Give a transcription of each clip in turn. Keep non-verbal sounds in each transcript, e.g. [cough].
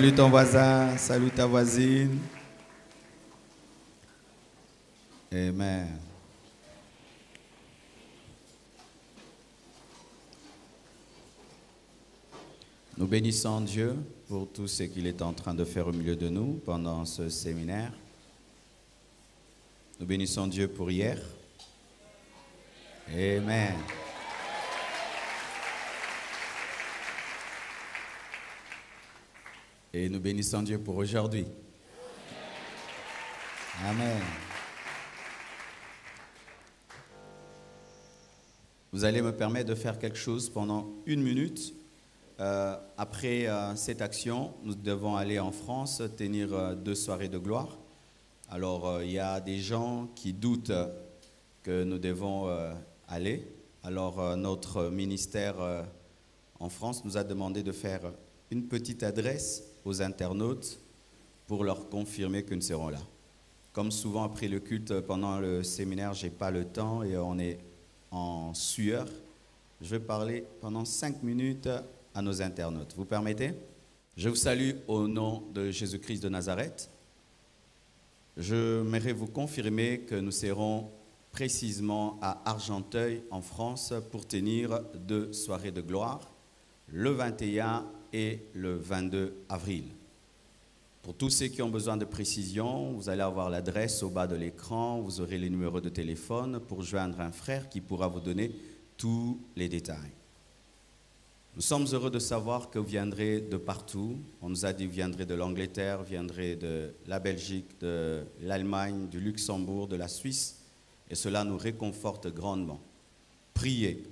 Salut ton voisin, salut ta voisine. Amen. Nous bénissons Dieu pour tout ce qu'il est en train de faire au milieu de nous pendant ce séminaire. Nous bénissons Dieu pour hier. Amen. Et nous bénissons Dieu pour aujourd'hui. Amen. Vous allez me permettre de faire quelque chose pendant une minute. Euh, après euh, cette action, nous devons aller en France tenir euh, deux soirées de gloire. Alors, il y a des gens qui doutent que nous devons aller. Alors, notre ministère en France nous a demandé de faire une petite adresse aux internautes pour leur confirmer que nous serons là. Comme souvent après le culte, pendant le séminaire, je n'ai pas le temps et on est en sueur. Je vais parler pendant cinq minutes à nos internautes. Vous permettez? Je vous salue au nom de Jésus-Christ de Nazareth. Je m'aimerais vous confirmer que nous serons précisément à Argenteuil, en France, pour tenir deux soirées de gloire, le 21 et le 22 avril. Pour tous ceux qui ont besoin de précision, vous allez avoir l'adresse au bas de l'écran, vous aurez les numéros de téléphone pour joindre un frère qui pourra vous donner tous les détails. Nous sommes heureux de savoir que vous viendrez de partout. On nous a dit que vous viendrez de l'Angleterre, viendrez de la Belgique, de l'Allemagne, du Luxembourg, de la Suisse. Et cela nous réconforte grandement. Priez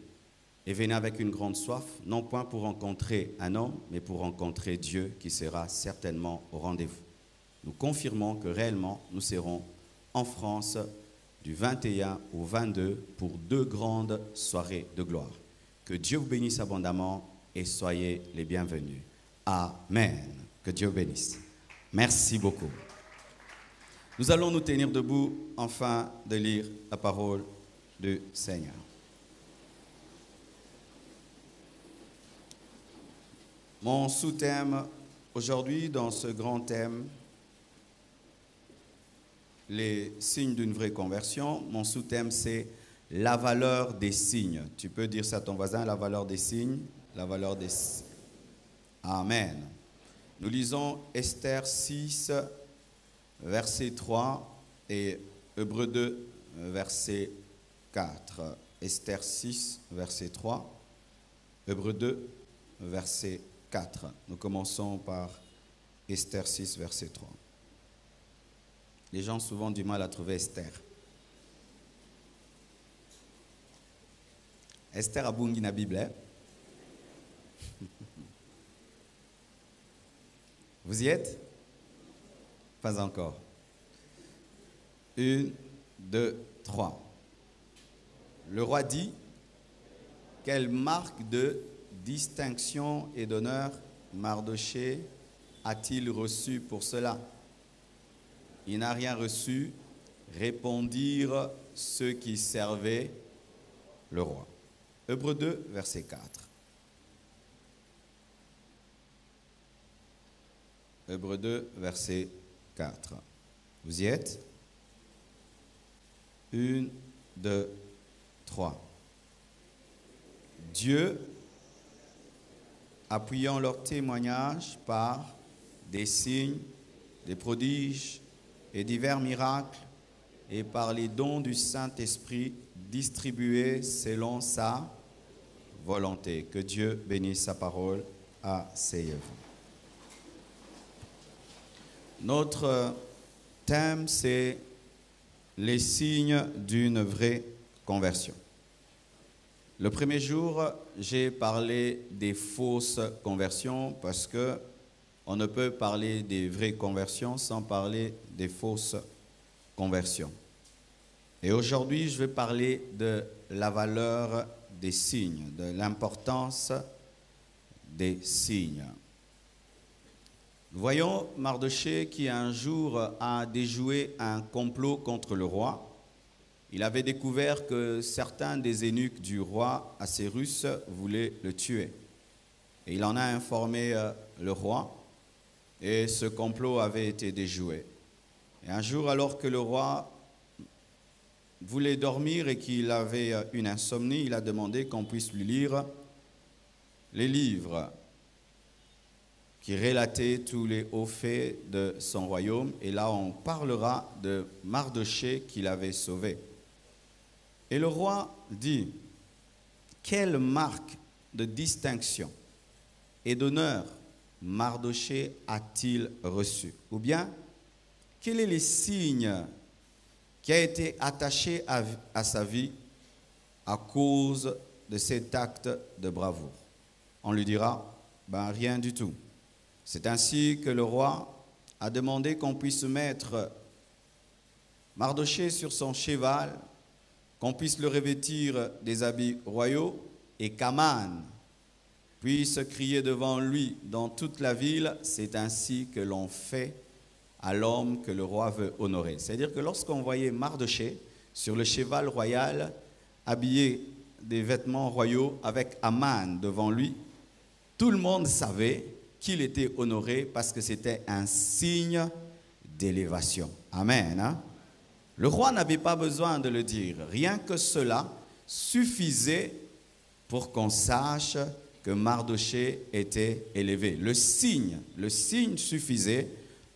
et venez avec une grande soif, non point pour rencontrer un homme, mais pour rencontrer Dieu qui sera certainement au rendez-vous. Nous confirmons que réellement nous serons en France du 21 au 22 pour deux grandes soirées de gloire. Que Dieu vous bénisse abondamment et soyez les bienvenus. Amen. Que Dieu bénisse. Merci beaucoup. Nous allons nous tenir debout enfin de lire la parole du Seigneur. Mon sous-thème aujourd'hui dans ce grand thème, les signes d'une vraie conversion, mon sous-thème c'est la valeur des signes. Tu peux dire ça à ton voisin, la valeur des signes, la valeur des Amen. Nous lisons Esther 6, verset 3 et Hébreu 2, verset 4. Esther 6, verset 3, Hébreu 2, verset 4. 4. Nous commençons par Esther 6, verset 3. Les gens ont souvent du mal à trouver Esther. Esther a bungi na Bible. Hein? [laughs] Vous y êtes? Pas encore. Une, deux, trois. Le roi dit, quelle marque de distinction et d'honneur Mardoché a-t-il reçu pour cela? Il n'a rien reçu, répondirent ceux qui servaient le roi. Hébreu 2, verset 4. Hébreu 2, verset 4. Vous y êtes? Une, deux, trois. Dieu appuyant leur témoignage par des signes, des prodiges et divers miracles, et par les dons du Saint-Esprit distribués selon sa volonté. Que Dieu bénisse sa parole à ses œuvres. Notre thème, c'est les signes d'une vraie conversion. Le premier jour, j'ai parlé des fausses conversions parce que on ne peut parler des vraies conversions sans parler des fausses conversions. Et aujourd'hui, je vais parler de la valeur des signes, de l'importance des signes. voyons Mardoché qui un jour a déjoué un complot contre le roi il avait découvert que certains des eunuques du roi Assérus voulaient le tuer. Et il en a informé euh, le roi. Et ce complot avait été déjoué. Et un jour, alors que le roi voulait dormir et qu'il avait euh, une insomnie, il a demandé qu'on puisse lui lire les livres qui relataient tous les hauts faits de son royaume. Et là, on parlera de Mardoché qu'il avait sauvé. Et le roi dit, quelle marque de distinction et d'honneur Mardoché a-t-il reçu? Ou bien, quel est le signe qui a été attaché à, sa vie à cause de cet acte de bravoure? On lui dira, ben rien du tout. C'est ainsi que le roi a demandé qu'on puisse mettre Mardoché sur son cheval, qu'on puisse le revêtir des habits royaux et qu'Aman puisse crier devant lui dans toute la ville. C'est ainsi que l'on fait à l'homme que le roi veut honorer. C'est-à-dire que lorsqu'on voyait Mardoché sur le cheval royal, habillé des vêtements royaux avec Aman devant lui, tout le monde savait qu'il était honoré parce que c'était un signe d'élévation. Amen. Hein? Le roi n'avait pas besoin de le dire. Rien que cela suffisait pour qu'on sache que Mardoché était élevé. Le signe, le signe suffisait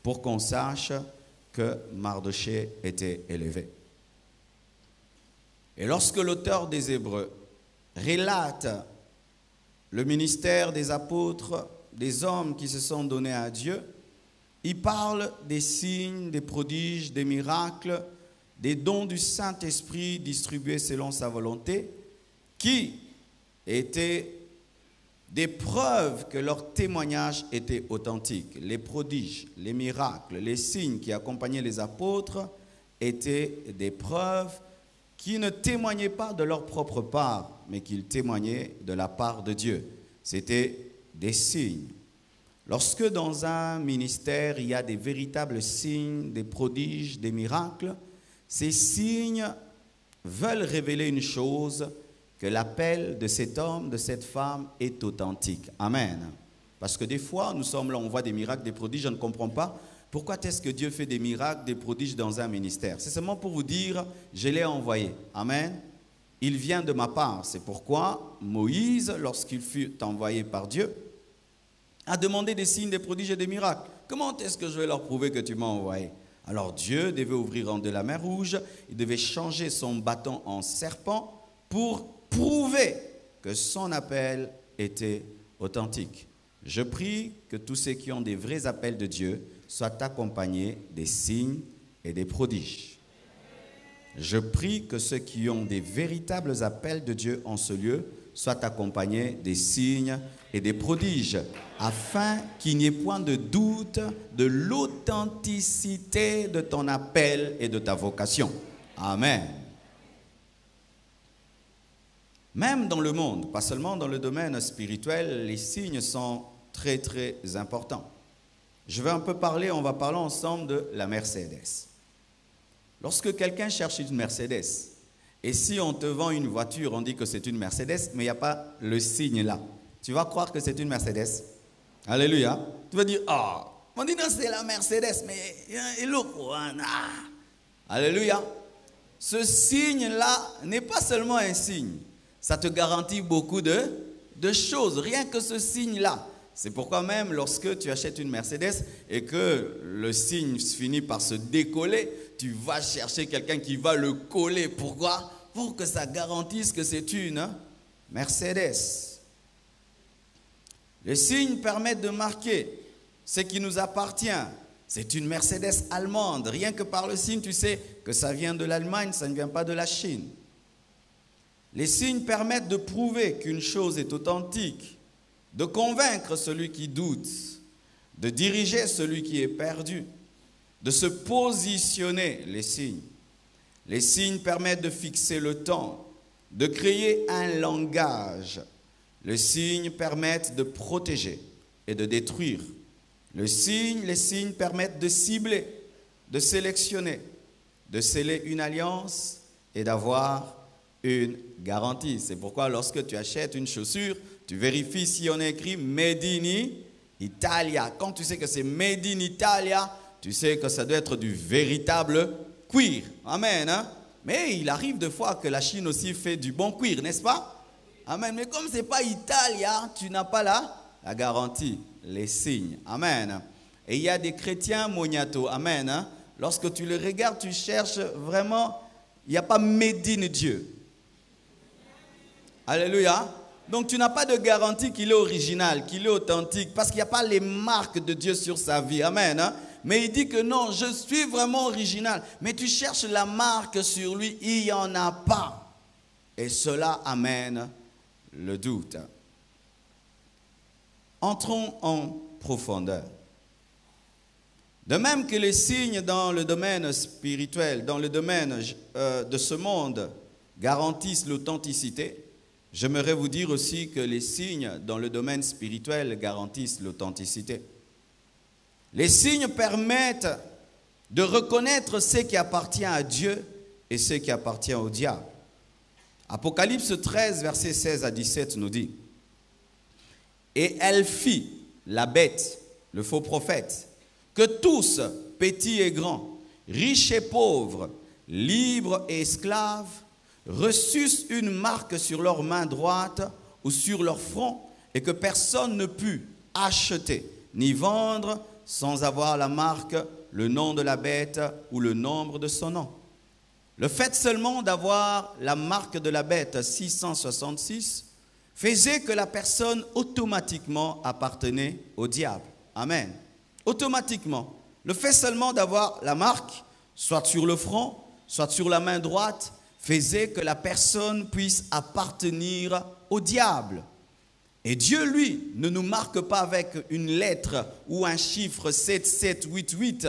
pour qu'on sache que Mardoché était élevé. Et lorsque l'auteur des Hébreux relate le ministère des apôtres des hommes qui se sont donnés à Dieu, il parle des signes, des prodiges, des miracles, des dons du Saint-Esprit distribués selon sa volonté, qui étaient des preuves que leur témoignage était authentique. Les prodiges, les miracles, les signes qui accompagnaient les apôtres étaient des preuves qui ne témoignaient pas de leur propre part, mais qu'ils témoignaient de la part de Dieu. C'était des signes. Lorsque dans un ministère, il y a des véritables signes, des prodiges, des miracles, ces signes veulent révéler une chose, que l'appel de cet homme, de cette femme est authentique. Amen. Parce que des fois, nous sommes là, on voit des miracles, des prodiges, je ne comprends pas. Pourquoi est-ce que Dieu fait des miracles, des prodiges dans un ministère? C'est seulement pour vous dire, je l'ai envoyé. Amen. Il vient de ma part. C'est pourquoi Moïse, lorsqu'il fut envoyé par Dieu, a demandé des signes, des prodiges et des miracles. Comment est-ce que je vais leur prouver que tu m'as envoyé? Alors Dieu devait ouvrir en de la mer rouge, il devait changer son bâton en serpent pour prouver que son appel était authentique. Je prie que tous ceux qui ont des vrais appels de Dieu soient accompagnés des signes et des prodiges. Je prie que ceux qui ont des véritables appels de Dieu en ce lieu soient accompagnés des signes et des prodiges, afin qu'il n'y ait point de doute de l'authenticité de ton appel et de ta vocation. Amen. Même dans le monde, pas seulement dans le domaine spirituel, les signes sont très très importants. Je vais un peu parler, on va parler ensemble de la Mercedes. Lorsque quelqu'un cherche une Mercedes, et si on te vend une voiture, on dit que c'est une Mercedes, mais il n'y a pas le signe là, tu vas croire que c'est une Mercedes. Alléluia. Tu vas dire, ah, on dit non, c'est la Mercedes, mais il est Alléluia. Ce signe-là n'est pas seulement un signe, ça te garantit beaucoup de, de choses, rien que ce signe-là. C'est pourquoi même lorsque tu achètes une Mercedes et que le signe finit par se décoller, tu vas chercher quelqu'un qui va le coller. Pourquoi? Pour que ça garantisse que c'est une Mercedes. Les signes permettent de marquer ce qui nous appartient. C'est une Mercedes allemande. Rien que par le signe, tu sais que ça vient de l'Allemagne, ça ne vient pas de la Chine. Les signes permettent de prouver qu'une chose est authentique, de convaincre celui qui doute, de diriger celui qui est perdu, de se positionner, les signes. Les signes permettent de fixer le temps, de créer un langage, les signes permettent de protéger et de détruire. Le signe, les signes permettent de cibler, de sélectionner, de sceller une alliance et d'avoir une garantie. C'est pourquoi lorsque tu achètes une chaussure, tu vérifies si on a écrit Made in Italia. Quand tu sais que c'est Made in Italia, tu sais que ça doit être du véritable cuir. Amen. Hein? Mais il arrive de fois que la Chine aussi fait du bon cuir, n'est-ce pas? Amen. Mais comme ce n'est pas Italia, tu n'as pas la, la garantie, les signes. Amen. Et il y a des chrétiens moniato. Amen. Hein? Lorsque tu le regardes, tu cherches vraiment, il n'y a pas Médine Dieu. Alléluia. Donc tu n'as pas de garantie qu'il est original, qu'il est authentique, parce qu'il n'y a pas les marques de Dieu sur sa vie. Amen. Hein? Mais il dit que non, je suis vraiment original. Mais tu cherches la marque sur lui, il n'y en a pas. Et cela amène le doute. Entrons en profondeur. De même que les signes dans le domaine spirituel, dans le domaine euh, de ce monde, garantissent l'authenticité, j'aimerais vous dire aussi que les signes dans le domaine spirituel garantissent l'authenticité. Les signes permettent de reconnaître ce qui appartient à Dieu et ce qui appartient au diable. Apocalypse 13, versets 16 à 17 nous dit, Et elle fit, la bête, le faux prophète, que tous, petits et grands, riches et pauvres, libres et esclaves, reçussent une marque sur leur main droite ou sur leur front, et que personne ne put acheter ni vendre sans avoir la marque, le nom de la bête ou le nombre de son nom. Le fait seulement d'avoir la marque de la bête 666 faisait que la personne automatiquement appartenait au diable. Amen. Automatiquement. Le fait seulement d'avoir la marque, soit sur le front, soit sur la main droite, faisait que la personne puisse appartenir au diable. Et Dieu, lui, ne nous marque pas avec une lettre ou un chiffre 7788,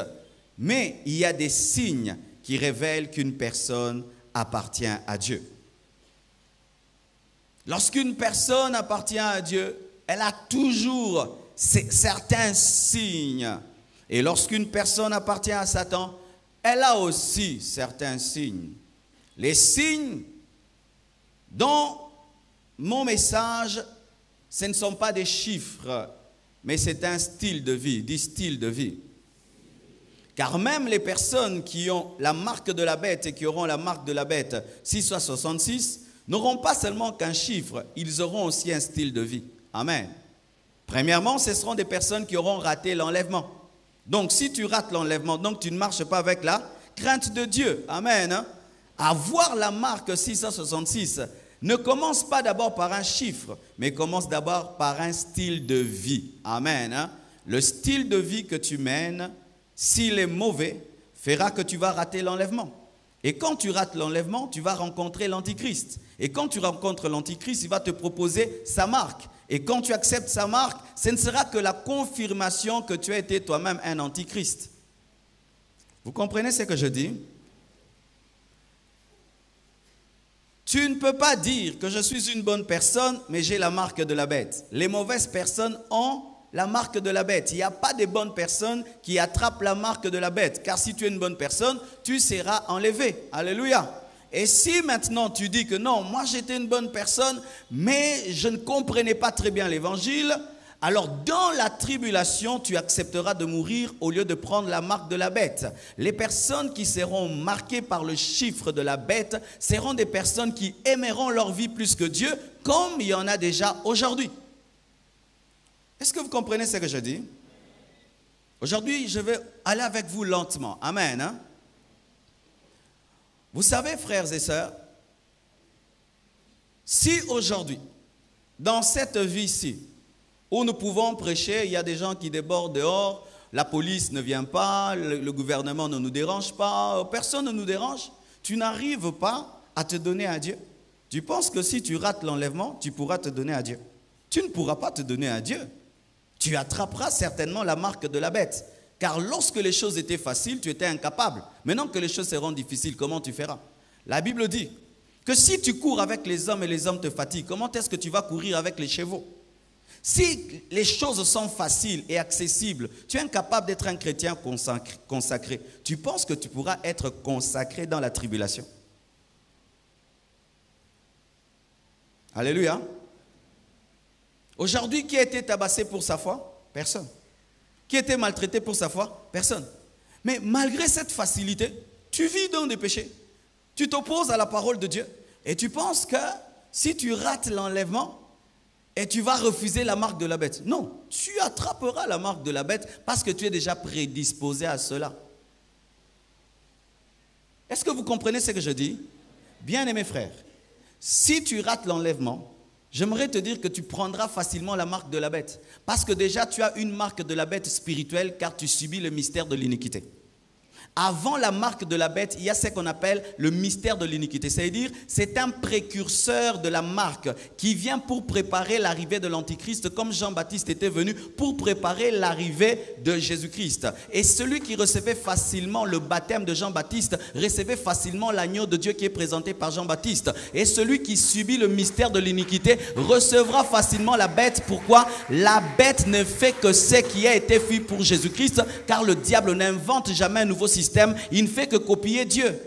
mais il y a des signes qui révèlent qu'une personne appartient à Dieu. Lorsqu'une personne appartient à Dieu, elle a toujours certains signes. Et lorsqu'une personne appartient à Satan, elle a aussi certains signes. Les signes dont mon message ce ne sont pas des chiffres, mais c'est un style de vie, des styles de vie. Car même les personnes qui ont la marque de la bête et qui auront la marque de la bête 666 n'auront pas seulement qu'un chiffre, ils auront aussi un style de vie. Amen. Premièrement, ce seront des personnes qui auront raté l'enlèvement. Donc si tu rates l'enlèvement, donc tu ne marches pas avec la crainte de Dieu. Amen. Hein. Avoir la marque 666, ne commence pas d'abord par un chiffre, mais commence d'abord par un style de vie. Amen. Hein? Le style de vie que tu mènes, s'il est mauvais, fera que tu vas rater l'enlèvement. Et quand tu rates l'enlèvement, tu vas rencontrer l'Antichrist. Et quand tu rencontres l'Antichrist, il va te proposer sa marque. Et quand tu acceptes sa marque, ce ne sera que la confirmation que tu as été toi-même un Antichrist. Vous comprenez ce que je dis? Tu ne peux pas dire que je suis une bonne personne, mais j'ai la marque de la bête. Les mauvaises personnes ont la marque de la bête. Il n'y a pas de bonnes personnes qui attrapent la marque de la bête. Car si tu es une bonne personne, tu seras enlevé. Alléluia. Et si maintenant tu dis que non, moi j'étais une bonne personne, mais je ne comprenais pas très bien l'évangile, alors dans la tribulation, tu accepteras de mourir au lieu de prendre la marque de la bête. Les personnes qui seront marquées par le chiffre de la bête seront des personnes qui aimeront leur vie plus que Dieu, comme il y en a déjà aujourd'hui. Est-ce que vous comprenez ce que je dis? Aujourd'hui, je vais aller avec vous lentement. Amen. Hein? Vous savez, frères et sœurs, si aujourd'hui, dans cette vie-ci, où nous pouvons prêcher, il y a des gens qui débordent dehors, la police ne vient pas, le, gouvernement ne nous dérange pas, personne ne nous dérange. Tu n'arrives pas à te donner à Dieu. Tu penses que si tu rates l'enlèvement, tu pourras te donner à Dieu. Tu ne pourras pas te donner à Dieu. Tu attraperas certainement la marque de la bête. Car lorsque les choses étaient faciles, tu étais incapable. Maintenant que les choses seront difficiles, comment tu feras? La Bible dit que si tu cours avec les hommes et les hommes te fatiguent, comment est-ce que tu vas courir avec les chevaux? Si les choses sont faciles et accessibles, tu es incapable d'être un chrétien consacré. Tu penses que tu pourras être consacré dans la tribulation? Alléluia. Aujourd'hui, qui a été tabassé pour sa foi? Personne. Qui a été maltraité pour sa foi? Personne. Mais malgré cette facilité, tu vis dans des péchés. Tu t'opposes à la parole de Dieu. Et tu penses que si tu rates l'enlèvement, et tu vas refuser la marque de la bête. Non, tu attraperas la marque de la bête parce que tu es déjà prédisposé à cela. Est-ce que vous comprenez ce que je dis? Bien aimé frère, si tu rates l'enlèvement, j'aimerais te dire que tu prendras facilement la marque de la bête. Parce que déjà tu as une marque de la bête spirituelle car tu subis le mystère de l'iniquité. Avant la marque de la bête, il y a ce qu'on appelle le mystère de l'iniquité. C'est-à-dire, c'est un précurseur de la marque qui vient pour préparer l'arrivée de l'Antichrist, comme Jean-Baptiste était venu pour préparer l'arrivée de Jésus-Christ. Et celui qui recevait facilement le baptême de Jean-Baptiste recevait facilement l'agneau de Dieu qui est présenté par Jean-Baptiste. Et celui qui subit le mystère de l'iniquité recevra facilement la bête. Pourquoi? La bête ne fait que ce qui a été fait pour Jésus-Christ, car le diable n'invente jamais un nouveau système il ne fait que copier Dieu.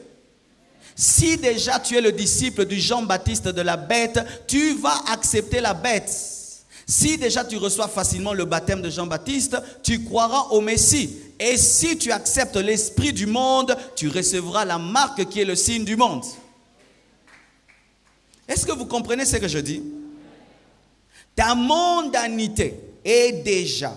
Si déjà tu es le disciple du Jean-Baptiste de la bête, tu vas accepter la bête. Si déjà tu reçois facilement le baptême de Jean-Baptiste, tu croiras au Messie. Et si tu acceptes l'esprit du monde, tu recevras la marque qui est le signe du monde. Est-ce que vous comprenez ce que je dis? Ta mondanité est déjà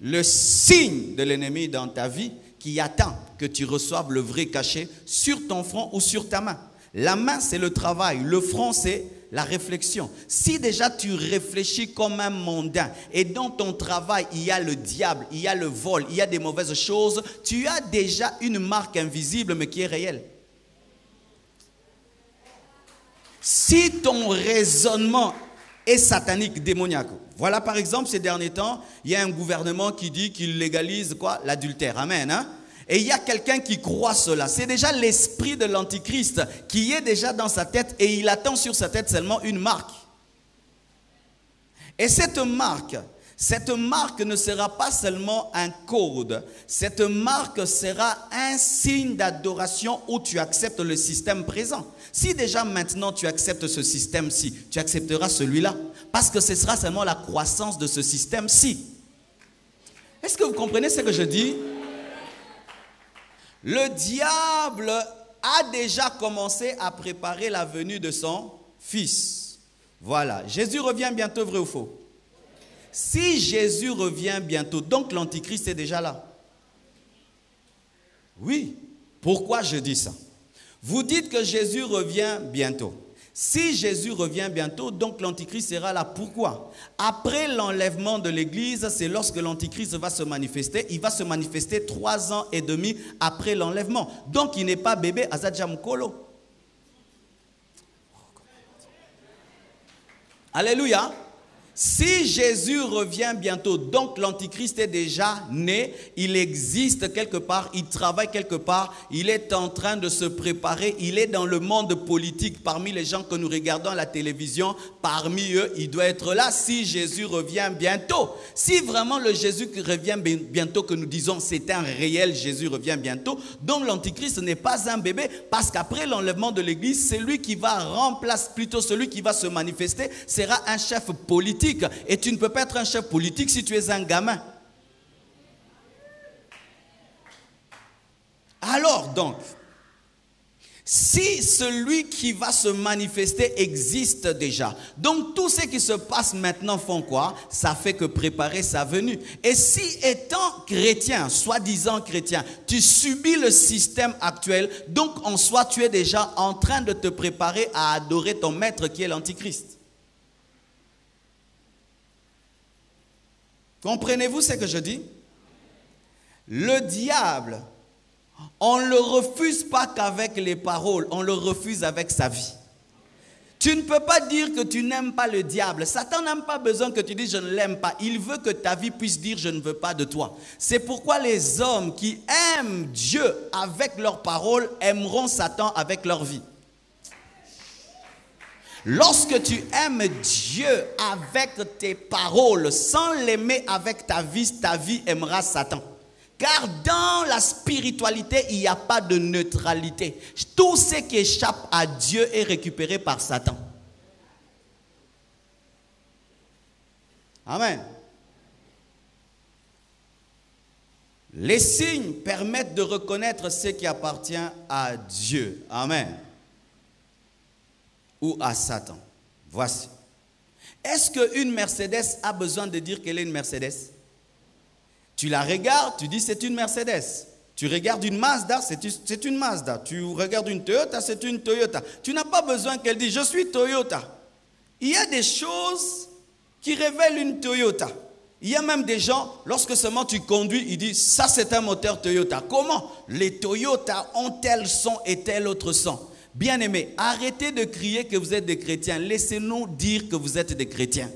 le signe de l'ennemi dans ta vie qui attend que tu reçoives le vrai cachet sur ton front ou sur ta main. La main, c'est le travail. Le front, c'est la réflexion. Si déjà tu réfléchis comme un mondain et dans ton travail, il y a le diable, il y a le vol, il y a des mauvaises choses, tu as déjà une marque invisible mais qui est réelle. Si ton raisonnement est satanique, démoniaque, voilà par exemple ces derniers temps, il y a un gouvernement qui dit qu'il légalise quoi? L'adultère. Amen. Hein? Et il y a quelqu'un qui croit cela. C'est déjà l'esprit de l'Antichrist qui est déjà dans sa tête et il attend sur sa tête seulement une marque. Et cette marque, cette marque ne sera pas seulement un code, cette marque sera un signe d'adoration où tu acceptes le système présent. Si déjà maintenant tu acceptes ce système-ci, tu accepteras celui-là, parce que ce sera seulement la croissance de ce système-ci. Est-ce que vous comprenez ce que je dis? Le diable a déjà commencé à préparer la venue de son fils. Voilà, Jésus revient bientôt, vrai ou faux? Si Jésus revient bientôt, donc l'Antichrist est déjà là. Oui, pourquoi je dis ça? Vous dites que Jésus revient bientôt. Si Jésus revient bientôt, donc l'Antichrist sera là. Pourquoi? Après l'enlèvement de l'Église, c'est lorsque l'Antichrist va se manifester. Il va se manifester trois ans et demi après l'enlèvement. Donc il n'est pas bébé Azadjamkolo. Alléluia. Si Jésus revient bientôt, donc l'Antichrist est déjà né, il existe quelque part, il travaille quelque part, il est en train de se préparer, il est dans le monde politique parmi les gens que nous regardons à la télévision, parmi eux, il doit être là si Jésus revient bientôt. Si vraiment le Jésus qui revient bientôt que nous disons c'est un réel Jésus revient bientôt, donc l'Antichrist n'est pas un bébé parce qu'après l'enlèvement de l'Église, celui qui va remplacer, plutôt celui qui va se manifester, sera un chef politique et tu ne peux pas être un chef politique si tu es un gamin. Alors donc, si celui qui va se manifester existe déjà, donc tout ce qui se passe maintenant font quoi? Ça fait que préparer sa venue. Et si étant chrétien, soi-disant chrétien, tu subis le système actuel, donc en soi tu es déjà en train de te préparer à adorer ton maître qui est l'Antichrist. Comprenez-vous ce que je dis? Le diable, on ne le refuse pas qu'avec les paroles, on le refuse avec sa vie. Tu ne peux pas dire que tu n'aimes pas le diable. Satan n'a pas besoin que tu dises je ne l'aime pas. Il veut que ta vie puisse dire je ne veux pas de toi. C'est pourquoi les hommes qui aiment Dieu avec leurs paroles aimeront Satan avec leur vie. Lorsque tu aimes Dieu avec tes paroles, sans l'aimer avec ta vie, ta vie aimera Satan. Car dans la spiritualité, il n'y a pas de neutralité. Tout ce qui échappe à Dieu est récupéré par Satan. Amen. Les signes permettent de reconnaître ce qui appartient à Dieu. Amen. Ou à Satan. Voici. Est-ce qu'une Mercedes a besoin de dire qu'elle est une Mercedes? Tu la regardes, tu dis c'est une Mercedes. Tu regardes une Mazda, c'est une Mazda. Tu regardes une Toyota, c'est une Toyota. Tu n'as pas besoin qu'elle dise je suis Toyota. Il y a des choses qui révèlent une Toyota. Il y a même des gens, lorsque seulement tu conduis, ils disent ça c'est un moteur Toyota. Comment? Les Toyota ont tel son et tel autre son. Bien aimé arrêtez de crier que vous êtes des chrétiens. Laissez-nous dire que vous êtes des chrétiens.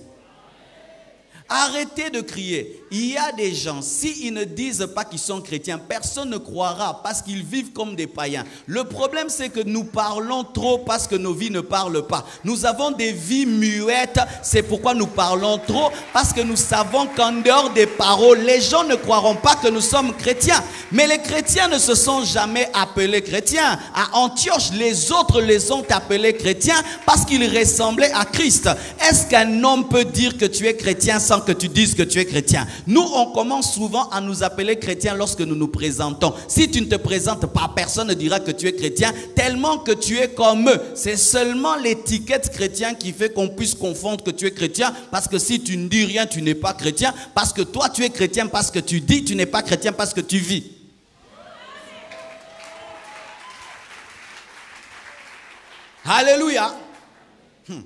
Arrêtez de crier. Il y a des gens, s'ils ne disent pas qu'ils sont chrétiens, personne ne croira parce qu'ils vivent comme des païens. Le problème, c'est que nous parlons trop parce que nos vies ne parlent pas. Nous avons des vies muettes, c'est pourquoi nous parlons trop, parce que nous savons qu'en dehors des paroles, les gens ne croiront pas que nous sommes chrétiens. Mais les chrétiens ne se sont jamais appelés chrétiens. À Antioche, les autres les ont appelés chrétiens parce qu'ils ressemblaient à Christ. Est-ce qu'un homme peut dire que tu es chrétien sans que tu dises que tu es chrétien. Nous, on commence souvent à nous appeler chrétiens lorsque nous nous présentons. Si tu ne te présentes pas, personne ne dira que tu es chrétien, tellement que tu es comme eux. C'est seulement l'étiquette chrétien qui fait qu'on puisse confondre que tu es chrétien, parce que si tu ne dis rien, tu n'es pas chrétien, parce que toi, tu es chrétien parce que tu dis, tu n'es pas chrétien parce que tu vis. Alléluia. Hmm.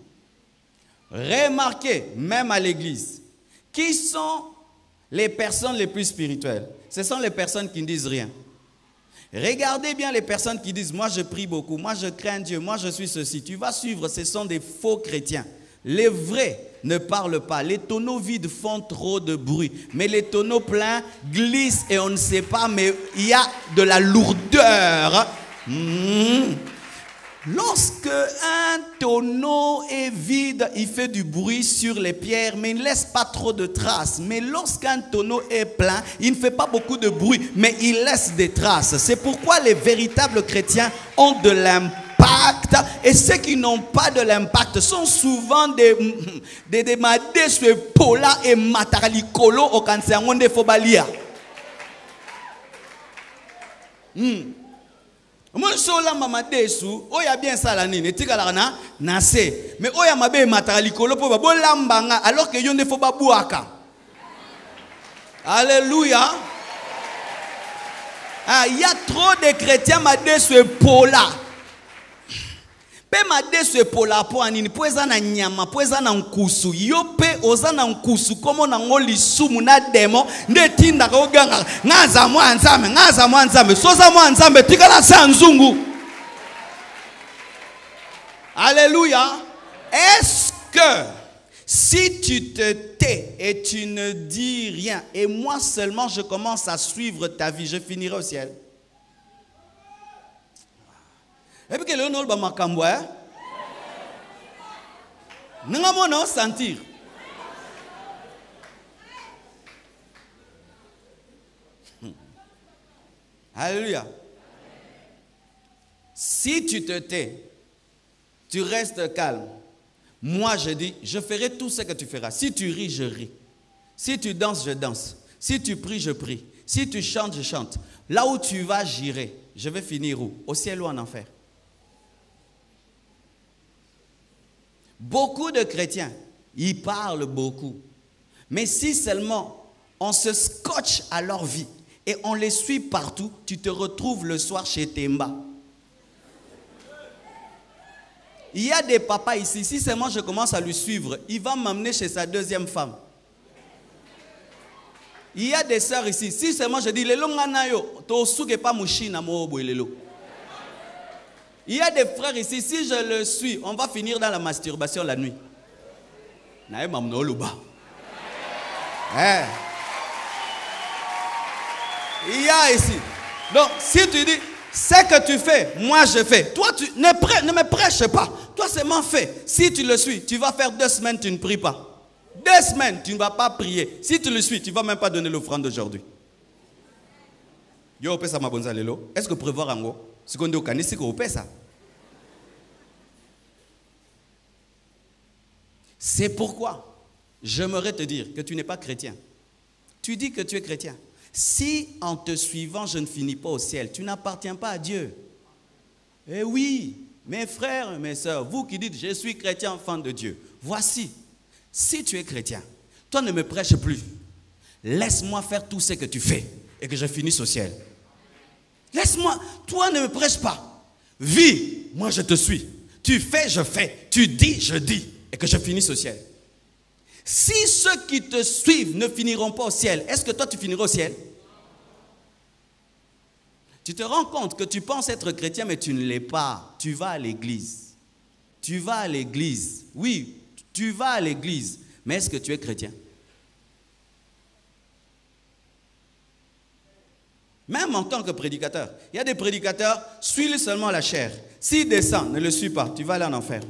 Remarquez, même à l'église, qui sont les personnes les plus spirituelles? Ce sont les personnes qui ne disent rien. Regardez bien les personnes qui disent, moi je prie beaucoup, moi je crains Dieu, moi je suis ceci. Tu vas suivre, ce sont des faux chrétiens. Les vrais ne parlent pas. Les tonneaux vides font trop de bruit. Mais les tonneaux pleins glissent et on ne sait pas, mais il y a de la lourdeur. Hmm. Lorsque un tonneau est vide, il fait du bruit sur les pierres, mais il ne laisse pas trop de traces. Mais lorsqu'un tonneau est plein, il ne fait pas beaucoup de bruit, mais il laisse des traces. C'est pourquoi les véritables chrétiens ont de l'impact et ceux qui n'ont pas de l'impact sont souvent des des des pola et mataralikolo au cancer fobalia. Omoni so olamba madesu oyo bien esala nini? Etikalaka na na se. Me oyo ya mabe emataka likolo mpo babolambanga alors ke yo nde fo babwaka. Alléluia. Ah, y a trop de chrétiens madesu epola mpe madesu epola mpo anini mpo eza na nyama mpo eza na nkusu. Yo mpe oza na nkusu nkombo nango lisumu na demo nde etindaka ogangaka nga aza mwa nzambe nga mwa nzambe so oza mwa nzambe tikala sa nzungu. Alléluia est-ce que si tu te tais et tu ne dis rien et moi seulement je commence à suivre ta vie je finirai au ciel? Ebike lelo noloba makambo e nanga mona osentir Alléluia. Si tu te tais, tu restes calme. Moi, je dis, je ferai tout ce que tu feras. Si tu ris, je ris. Si tu danses, je danse. Si tu pries, je prie. Si tu chantes, je chante. Là où tu vas, j'irai. Je vais finir où? Au ciel ou en enfer Beaucoup de chrétiens, ils parlent beaucoup. Mais si seulement on se scotche à leur vie et on les suit partout, tu te retrouves le soir chez Temba. Il y a des papas ici, si seulement je commence à lui suivre, il va m'amener chez sa deuxième femme. Il y a des sœurs ici, si seulement je dis, lelo nganayo, to suke pas mushina mo lelo. Il y a des frères ici, si je le suis, on va finir dans la masturbation la nuit. Eh. Il y a ici. Donc, si tu dis, ce que tu fais, moi je fais. Toi, tu ne, me prêche pas. Toi, c'est mon fait. Si tu le suis, tu vas faire deux semaines, tu ne pries pas. Deux semaines, tu ne vas pas prier. Si tu le suis, tu ne vas même pas donner l'offrande d'aujourd'hui. Yo, Est-ce que prévoir en haut? C'est pourquoi j'aimerais te dire que tu n'es pas chrétien. Tu dis que tu es chrétien. Si en te suivant, je ne finis pas au ciel, tu n'appartiens pas à Dieu. Eh oui, mes frères, mes sœurs, vous qui dites je suis chrétien, enfant de Dieu, voici, si tu es chrétien, toi ne me prêches plus. Laisse-moi faire tout ce que tu fais et que je finisse au ciel. Laisse-moi, toi ne me prêche pas. Vis, moi je te suis. Tu fais, je fais. Tu dis, je dis. Et que je finisse au ciel. Si ceux qui te suivent ne finiront pas au ciel, est-ce que toi tu finiras au ciel? Tu te rends compte que tu penses être chrétien, mais tu ne l'es pas. Tu vas à l'église. Tu vas à l'église. Oui, tu vas à l'église. Mais est-ce que tu es chrétien? Même en tant que prédicateur. Il y a des prédicateurs, suis-le seulement la chair. S'il descend, ne le suis pas, tu vas aller en enfer.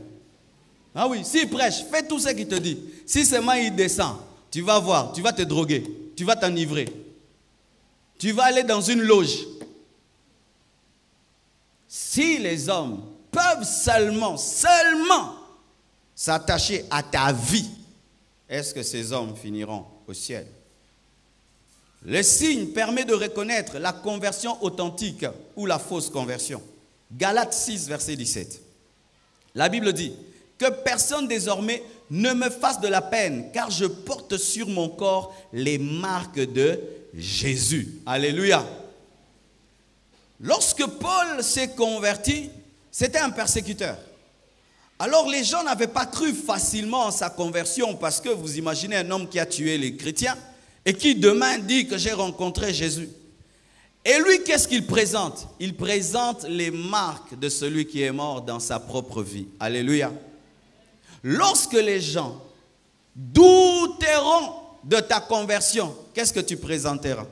Ah oui, s'il prêche, fais tout ce qu'il te dit. Si seulement il descend, tu vas voir, tu vas te droguer, tu vas t'enivrer. Tu vas aller dans une loge. Si les hommes peuvent seulement, seulement s'attacher à ta vie, est-ce que ces hommes finiront au ciel? Le signe permet de reconnaître la conversion authentique ou la fausse conversion. Galates 6, verset 17. La Bible dit, que personne désormais ne me fasse de la peine, car je porte sur mon corps les marques de Jésus. Alléluia. Lorsque Paul s'est converti, c'était un persécuteur. Alors les gens n'avaient pas cru facilement en sa conversion parce que vous imaginez un homme qui a tué les chrétiens et qui demain dit que j'ai rencontré Jésus. Et lui, qu'est-ce qu'il présente? Il présente les marques de celui qui est mort dans sa propre vie. Alléluia. Lorsque les gens douteront de ta conversion, qu'est-ce que tu présenteras?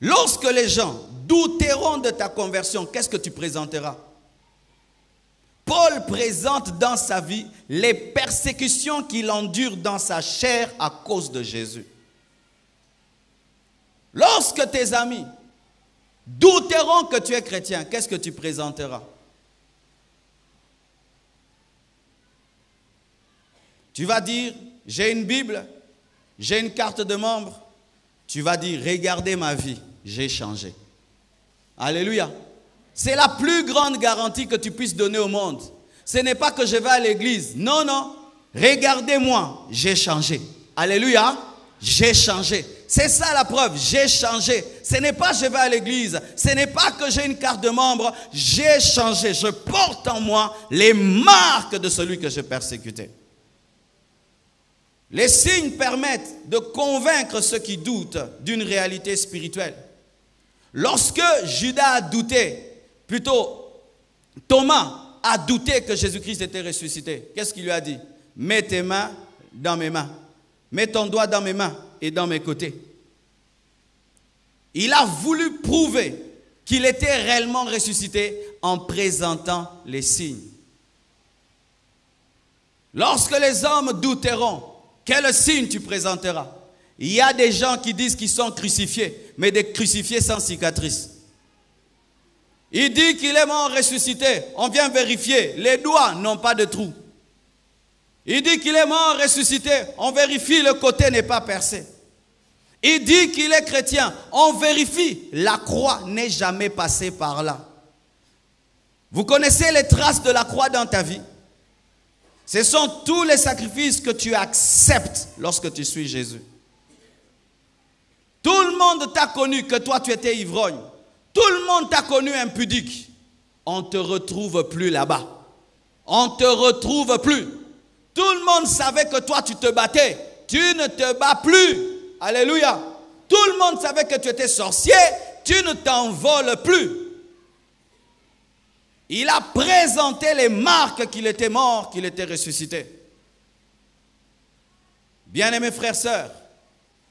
Lorsque les gens douteront de ta conversion, qu'est-ce que tu présenteras? Paul présente dans sa vie les persécutions qu'il endure dans sa chair à cause de Jésus. Lorsque tes amis douteront que tu es chrétien, qu'est-ce que tu présenteras? Tu vas dire, j'ai une Bible, j'ai une carte de membre. Tu vas dire, regardez ma vie, j'ai changé. Alléluia. C'est la plus grande garantie que tu puisses donner au monde. Ce n'est pas que je vais à l'église. Non, non. Regardez-moi, j'ai changé. Alléluia. J'ai changé. C'est ça la preuve, j'ai changé. Ce n'est pas je vais à l'église, ce n'est pas que j'ai une carte de membre, j'ai changé. Je porte en moi les marques de celui que je persécutais. Les signes permettent de convaincre ceux qui doutent d'une réalité spirituelle. Lorsque Judas a douté, plutôt Thomas a douté que Jésus-Christ était ressuscité, qu'est-ce qu'il lui a dit? Mets tes mains dans mes mains, mets ton doigt dans mes mains et dans mes côtés. Il a voulu prouver qu'il était réellement ressuscité en présentant les signes. Lorsque les hommes douteront, quel signe tu présenteras? Il y a des gens qui disent qu'ils sont crucifiés, mais des crucifiés sans cicatrice. Il dit qu'il est mort ressuscité. On vient vérifier. Les doigts n'ont pas de trou. Il dit qu'il est mort ressuscité. On vérifie, le côté n'est pas percé. Il dit qu'il est chrétien. On vérifie, la croix n'est jamais passée par là. Vous connaissez les traces de la croix dans ta vie? Ce sont tous les sacrifices que tu acceptes lorsque tu suis Jésus. Tout le monde t'a connu que toi tu étais ivrogne. Tout le monde t'a connu impudique. On ne te retrouve plus là-bas. On ne te retrouve plus. Tout le monde savait que toi tu te battais. Tu ne te bats plus. Alléluia. Tout le monde savait que tu étais sorcier. Tu ne t'envoles plus. Il a présenté les marques qu'il était mort, qu'il était ressuscité. Bien-aimés frères, sœurs,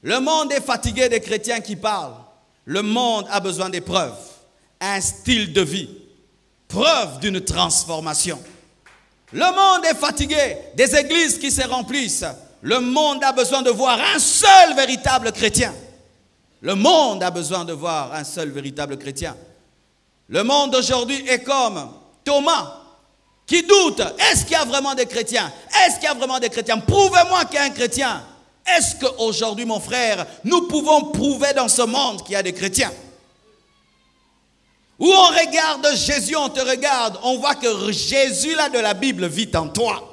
le monde est fatigué des chrétiens qui parlent. Le monde a besoin des preuves, un style de vie, preuve d'une transformation. Le monde est fatigué des églises qui se remplissent. Le monde a besoin de voir un seul véritable chrétien. Le monde a besoin de voir un seul véritable chrétien. Le monde d'aujourd'hui est comme Thomas. qui doutent. Est-ce qu'il y a vraiment des chrétiens? Est-ce qu'il y a vraiment des chrétiens? Prouvez-moi qu'il y a un chrétien. Est-ce qu'aujourd'hui, mon frère, nous pouvons prouver dans ce monde qu'il y a des chrétiens? Où on regarde Jésus, on te regarde, on voit que Jésus là de la Bible vit en toi.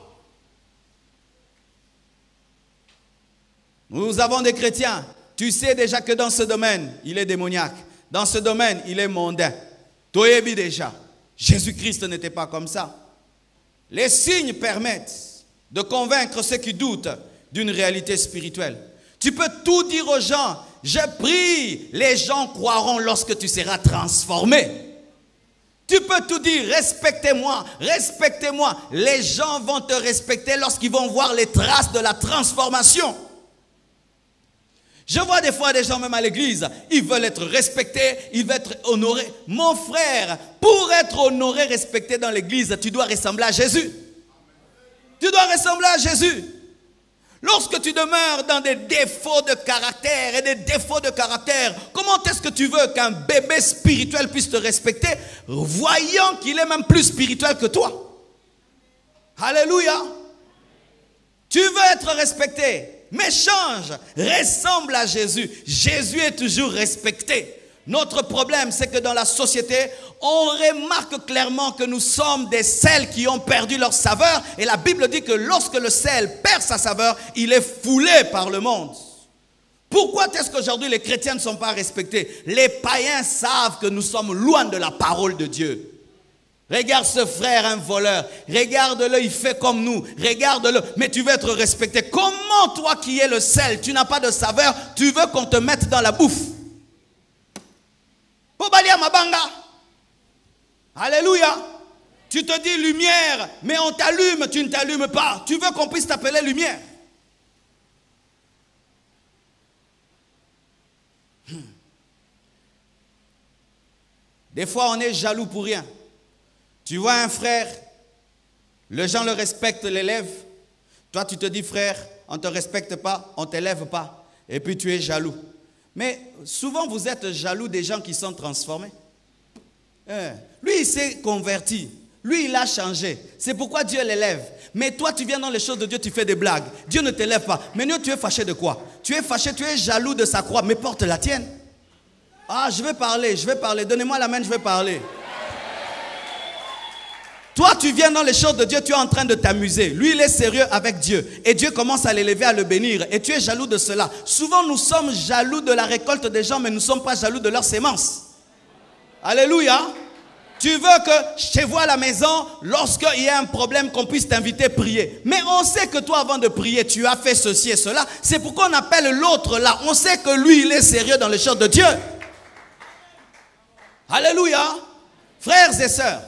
Nous avons des chrétiens. Tu sais déjà que dans ce domaine, il est démoniaque. Dans ce domaine, il est mondain. Toyebi déjà. Jésus-Christ n'était pas comme ça. Les signes permettent de convaincre ceux qui doutent d'une réalité spirituelle. Tu peux tout dire aux gens. Je prie, les gens croiront lorsque tu seras transformé. Tu peux tout dire, respectez-moi, respectez-moi. Les gens vont te respecter lorsqu'ils vont voir les traces de la transformation. Je vois des fois des gens même à l'église, ils veulent être respectés, ils veulent être honorés. Mon frère, pour être honoré, respecté dans l'église, tu dois ressembler à Jésus. Tu dois ressembler à Jésus. Tu demeures dans des défauts de caractère et des défauts de caractère, comment est-ce que tu veux qu'un bébé spirituel puisse te respecter, voyant qu'il est même plus spirituel que toi? Alléluia. Tu veux être respecté mais change, ressemble à Jésus. Jésus est toujours respecté. Notre problème, c'est que dans la société, on remarque clairement que nous sommes des sels qui ont perdu leur saveur. Et la Bible dit que lorsque le sel perd sa saveur, il est foulé par le monde. Pourquoi est-ce qu'aujourd'hui les chrétiens ne sont pas respectés? Les païens savent que nous sommes loin de la parole de Dieu. Regarde ce frère, un voleur. Regarde-le, il fait comme nous. Regarde-le. Mais tu veux être respecté. Comment toi qui es le sel, tu n'as pas de saveur, tu veux qu'on te mette dans la bouffe? Alléluia. Tu te dis lumière, mais on t'allume, tu ne t'allumes pas. Tu veux qu'on puisse t'appeler lumière? Hmm. Des fois, on est jaloux pour rien. Tu vois un frère, les gens le respectent, l'élèvent. Toi, tu te dis, frère, on ne te respecte pas, on ne t'élève pas. Et puis tu es jaloux. Mais souvent, vous êtes jaloux des gens qui sont transformés. Eh, lui, il s'est converti. Lui, il a changé. C'est pourquoi Dieu l'élève. Mais toi, tu viens dans les choses de Dieu, tu fais des blagues. Dieu ne t'élève pas. Mais nous, tu es fâché de quoi? Tu es fâché, tu es jaloux de sa croix. Mais porte la tienne. Ah, je vais parler, je vais parler. Donnez-moi la main, je vais parler. Toi, tu viens dans les choses de Dieu, tu es en train de t'amuser. Lui, il est sérieux avec Dieu. Et Dieu commence à l'élever, à le bénir. Et tu es jaloux de cela. Souvent, nous sommes jaloux de la récolte des gens, mais nous ne sommes pas jaloux de leur sémence. Alléluia. Tu veux que chez vous à la maison, lorsqu'il y a un problème, qu'on puisse t'inviter à prier. Mais on sait que toi, avant de prier, tu as fait ceci et cela. C'est pourquoi on appelle l'autre là. On sait que lui, il est sérieux dans les choses de Dieu. Alléluia. Frères et sœurs,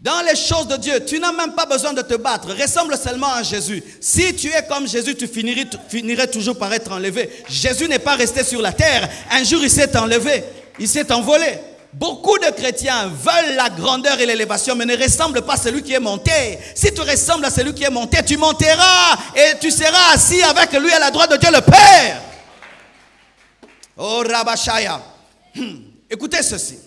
dans les choses de Dieu, tu n'as même pas besoin de te battre. Ressemble seulement à Jésus. Si tu es comme Jésus, tu finirais, toujours par être enlevé. Jésus n'est pas resté sur la terre. Un jour, il s'est enlevé. Il s'est envolé. Beaucoup de chrétiens veulent la grandeur et l'élévation, mais ne ressemblent pas à celui qui est monté. Si tu ressembles à celui qui est monté, tu monteras et tu seras assis avec lui à la droite de Dieu le Père. Oh Rabashaya. Hmm. Écoutez ceci.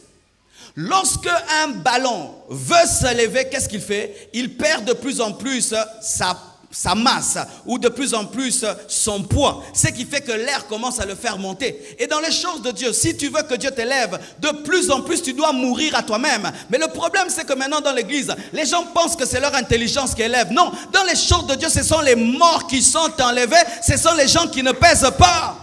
Lorsque un ballon veut se lever, qu'est-ce qu'il fait? Il perd de plus en plus sa, sa masse ou de plus en plus son poids. Ce qui fait que l'air commence à le faire monter. Et dans les choses de Dieu, si tu veux que Dieu t'élève, de plus en plus tu dois mourir à toi-même. Mais le problème, c'est que maintenant dans l'église, les gens pensent que c'est leur intelligence qui élève. Non, dans les choses de Dieu, ce sont les morts qui sont enlevés, ce sont les gens qui ne pèsent pas.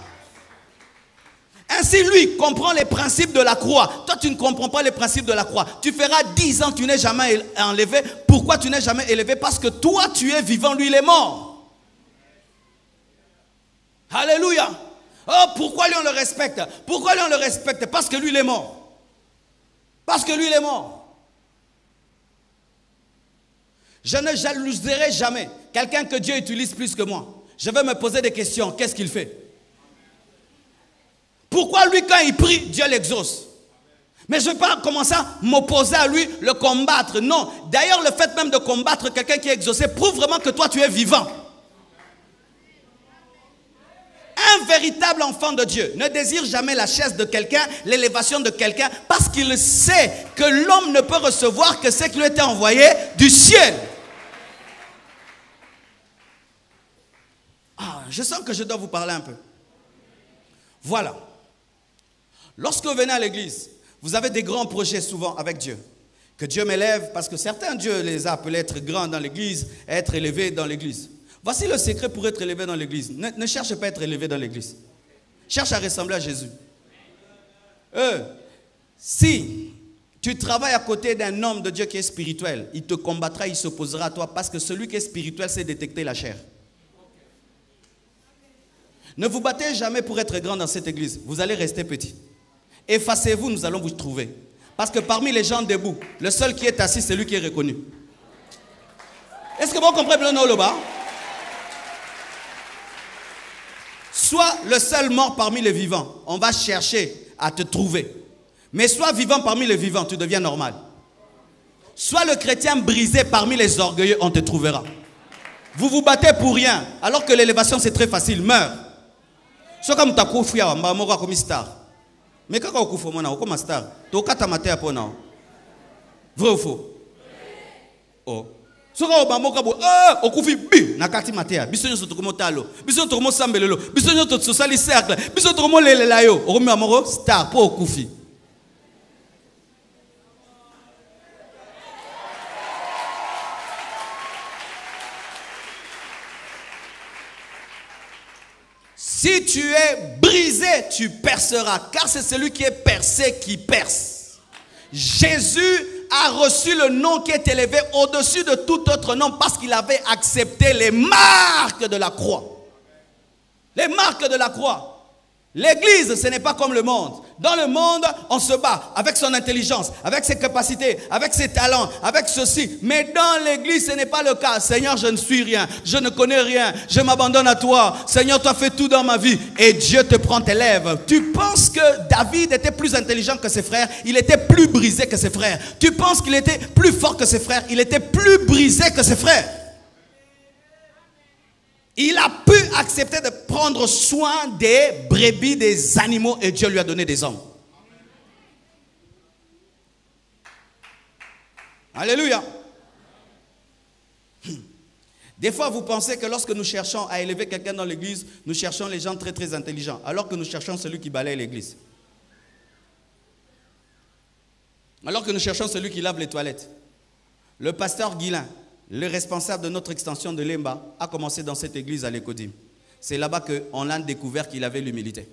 Ainsi, lui comprend les principes de la croix. Toi, tu ne comprends pas les principes de la croix. Tu feras dix ans, tu n'es jamais enlevé. Pourquoi tu n'es jamais élevé? Parce que toi, tu es vivant, lui, il est mort. Alléluia. Oh, pourquoi lui, on le respecte? Pourquoi lui, on le respecte? Parce que lui, il est mort. Parce que lui, il est mort. Je ne jalouserai jamais quelqu'un que Dieu utilise plus que moi. Je vais me poser des questions. Qu'est-ce qu'il fait? Pourquoi lui, quand il prie, Dieu l'exauce? Mais je ne vais pas commencer à m'opposer à lui, le combattre. Non. D'ailleurs, le fait même de combattre quelqu'un qui est exaucé prouve vraiment que toi, tu es vivant. Un véritable enfant de Dieu ne désire jamais la chaise de quelqu'un, l'élévation de quelqu'un, parce qu'il sait que l'homme ne peut recevoir que ce qui lui était envoyé du ciel. Ah, je sens que je dois vous parler un peu. Voilà. Lorsque vous venez à l'église, vous avez des grands projets souvent avec Dieu. Que Dieu m'élève, parce que certains Dieu les a appelés être grands dans l'église, être élevés dans l'église. Voici le secret pour être élevé dans l'église. Ne, cherche pas à être élevé dans l'église. Cherche à ressembler à Jésus. Euh, si tu travailles à côté d'un homme de Dieu qui est spirituel, il te combattra, il s'opposera à toi parce que celui qui est spirituel sait détecter la chair. Ne vous battez jamais pour être grand dans cette église. Vous allez rester petit. Effacez-vous, nous allons vous trouver. Parce que parmi les gens debout, le seul qui est assis, c'est lui qui est reconnu. Est-ce que vous comprenez le bas Sois le seul mort parmi les vivants. On va chercher à te trouver. Mais sois vivant parmi les vivants, tu deviens normal. Sois le chrétien brisé parmi les orgueilleux, on te trouvera. Vous vous battez pour rien, alors que l'élévation c'est très facile. Meurs. wamba moko akomi star me kaka okufa mwana okoma star. Tokata mateya mpo na vrai ou faux? Oh. soki oba moko bo ah, okufi bi na kati mateya biso nyonso tokomi otalo biso nyonso tokomi osambelelo biso nyonso tosali cercle. Biso tokomi olelela yo. Okomi moko star mpo okufi Tu es brisé, tu perceras, car c'est celui qui est percé qui perce. Jésus a reçu le nom qui est élevé au-dessus de tout autre nom parce qu'il avait accepté les marques de la croix. Les marques de la croix. L'église, ce n'est pas comme le monde. Dans le monde, on se bat avec son intelligence, avec ses capacités, avec ses talents, avec ceci. Mais dans l'église, ce n'est pas le cas. Seigneur, je ne suis rien, je ne connais rien, je m'abandonne à toi. Seigneur, tu as fait tout dans ma vie et Dieu te prend tes lèvres. Tu penses que David était plus intelligent que ses frères, il était plus brisé que ses frères. Tu penses qu'il était plus fort que ses frères, il était plus brisé que ses frères. Il a pu accepter de prendre soin des brebis, des animaux, et Dieu lui a donné des hommes. Alléluia. Des fois, vous pensez que lorsque nous cherchons à élever quelqu'un dans l'église, nous cherchons les gens très très intelligents, alors que nous cherchons celui qui balaye l'église. Alors que nous cherchons celui qui lave les toilettes. Le pasteur Guilain, le responsable de notre extension de Lemba a commencé dans cette église à l'Ecodim. C'est là-bas qu'on a découvert qu'il avait l'humilité.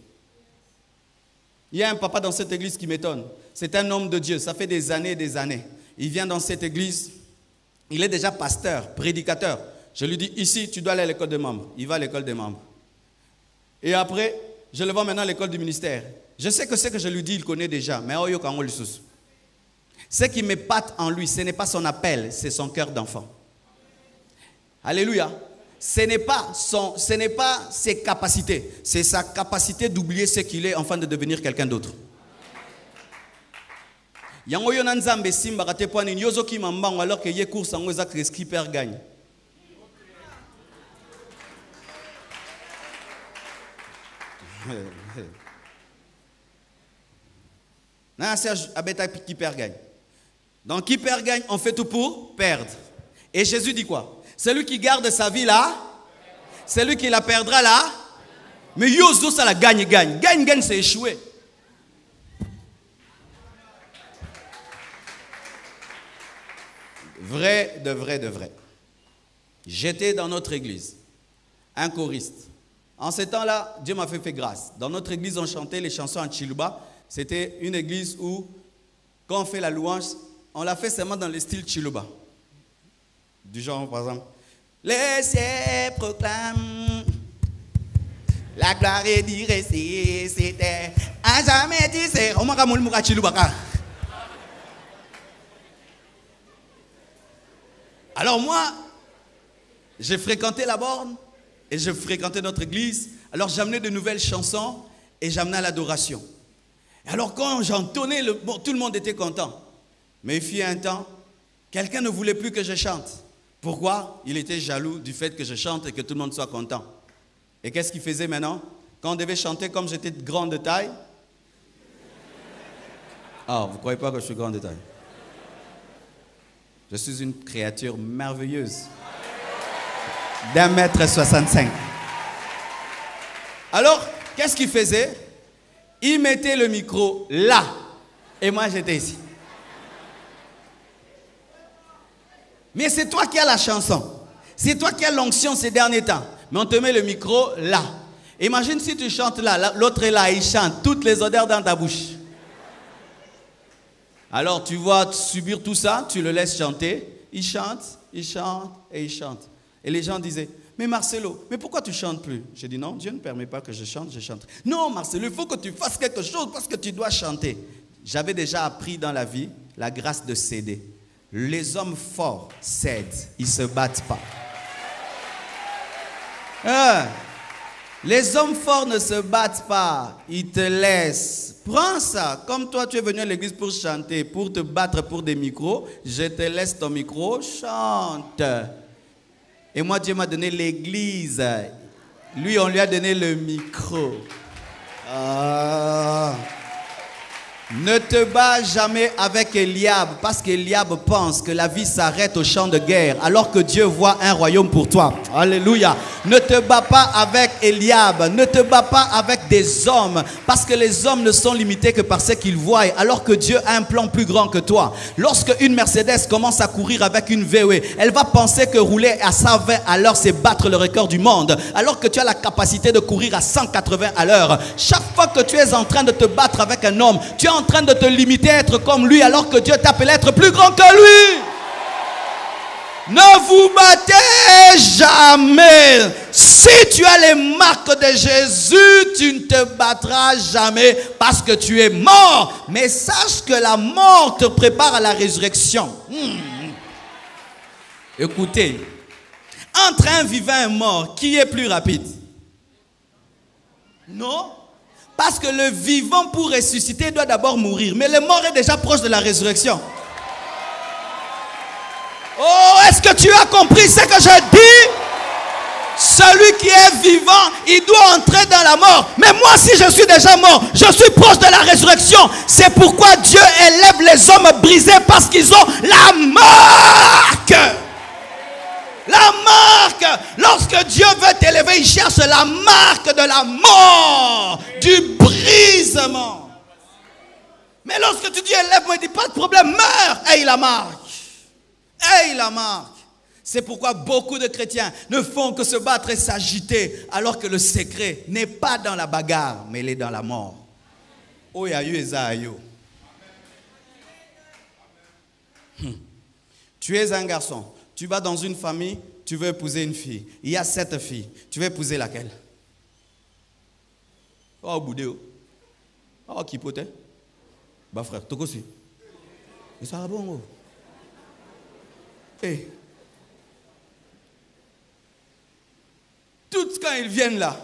Il y a un papa dans cette église qui m'étonne. C'est un homme de Dieu. Ça fait des années et des années. Il vient dans cette église. Il est déjà pasteur, prédicateur. Je lui dis, ici, tu dois aller à l'école des membres. Il va à l'école des membres. Et après, je le vois maintenant à l'école du ministère. Je sais que ce que je lui dis, il connaît déjà. Mais ce qui m'épate en lui, ce n'est pas son appel, c'est son cœur d'enfant. Alléluia. Ce n'est pas, son, ce n'est pas ses capacités, c'est sa capacité d'oublier ce qu'il est afin de devenir quelqu'un d'autre. yango yo na nzambe esimbaka te mpo nini yo alors ke ye course yango eza skipper gagne. [laughs] Na serge abeta qui perd gagne. Donc qui perd gagne on fait tout pour perdre. Et jésus dit quoi? Celui qui garde sa vie là, celui qui la perdra là. Mais Yozo, ça la gagne, gagne. Gagne, gagne, c'est échoué. Vrai, de vrai, de vrai. J'étais dans notre église, un choriste. En ce temps-là, Dieu m'a fait, fait grâce. Dans notre église, on chantait les chansons en Chiluba. C'était une église où, quand on fait la louange, on l'a fait seulement dans le style Chiluba. Du genre, par exemple, les cieux proclament la gloire est d'y c'était à jamais dit c'est Alors moi, j'ai fréquenté la borne et j'ai fréquenté notre église. Alors j'amenais de nouvelles chansons et j'amenais l'adoration. Alors quand j'entonnais, le, tout le monde était content. Mais il fit un temps, quelqu'un ne voulait plus que je chante. Pourquoi Il était jaloux du fait que je chante et que tout le monde soit content? Et qu'est-ce qu'il faisait maintenant? Quand on devait chanter comme j'étais de grande taille? Ah, vous ne croyez pas que je suis grande taille? Je suis une créature merveilleuse. D'un mètre 65. Alors, qu'est-ce qu'il faisait? Il mettait le micro là. Et moi, j'étais ici. Mais c'est toi qui as la chanson. C'est toi qui as l'onction ces derniers temps. Mais on te met le micro là. Imagine si tu chantes là, l'autre est là, il chante, toutes les odeurs dans ta bouche. Alors tu vas subir tout ça, tu le laisses chanter, il chante, il chante et il chante. Et les gens disaient, mais Marcelo, mais pourquoi tu chantes plus? J'ai dit non, Dieu ne permet pas que je chante, je chante. Non, Marcelo, il faut que tu fasses quelque chose parce que tu dois chanter. J'avais déjà appris dans la vie la grâce de céder. Les hommes forts cèdent, ils ne se battent pas. Hein? Les hommes forts ne se battent pas, ils te laissent. Prends ça, comme toi tu es venu à l'église pour chanter, pour te battre pour des micros, je te laisse ton micro, chante. Et moi Dieu m'a donné l'église. Lui, on lui a donné le micro. Ah. Ne te bats jamais avec Eliab parce qu'Eliab pense que la vie s'arrête au champ de guerre alors que Dieu voit un royaume pour toi. Alléluia. Ne te bats pas avec Eliab, ne te bats pas avec des hommes parce que les hommes ne sont limités que par ce qu'ils voient alors que Dieu a un plan plus grand que toi. Lorsque une Mercedes commence à courir avec une VW, elle va penser que rouler à 120 à l'heure c'est battre le record du monde alors que tu as la capacité de courir à 180 à l'heure. Chaque fois que tu es en train de te battre avec un homme, tu es en train de te limiter à être comme lui alors que Dieu t'appelle à être plus grand que lui. Ne vous battez jamais. Si tu as les marques de Jésus, tu ne te battras jamais parce que tu es mort. Mais sache que la mort te prépare à la résurrection. Hmm. Écoutez, entre un vivant et un mort, qui est plus rapide? Non? Parce que le vivant pour ressusciter doit d'abord mourir. Mais le mort est déjà proche de la résurrection. Oh, est-ce que tu as compris ce que je dis? Celui qui est vivant, il doit entrer dans la mort. Mais moi, si je suis déjà mort, je suis proche de la résurrection. C'est pourquoi Dieu élève les hommes brisés parce qu'ils ont la marque. La marque. Lorsque Dieu veut t'élever, il cherche la marque de la mort, du brisement. Mais lorsque tu dis élève-moi, il dit pas de problème, meurs. Et la marque. Et la marque. C'est pourquoi beaucoup de chrétiens ne font que se battre et s'agiter, alors que le secret n'est pas dans la bagarre, mais il est dans la mort. Oh, Tu es un garçon. Tu vas dans une famille, tu veux épouser une fille. Il y a sept filles. Tu veux épouser laquelle? Oh, Boudéo. Oh, qui peut Bah, frère, aussi. Et ça bon, oh. Eh. Toutes, quand ils viennent là,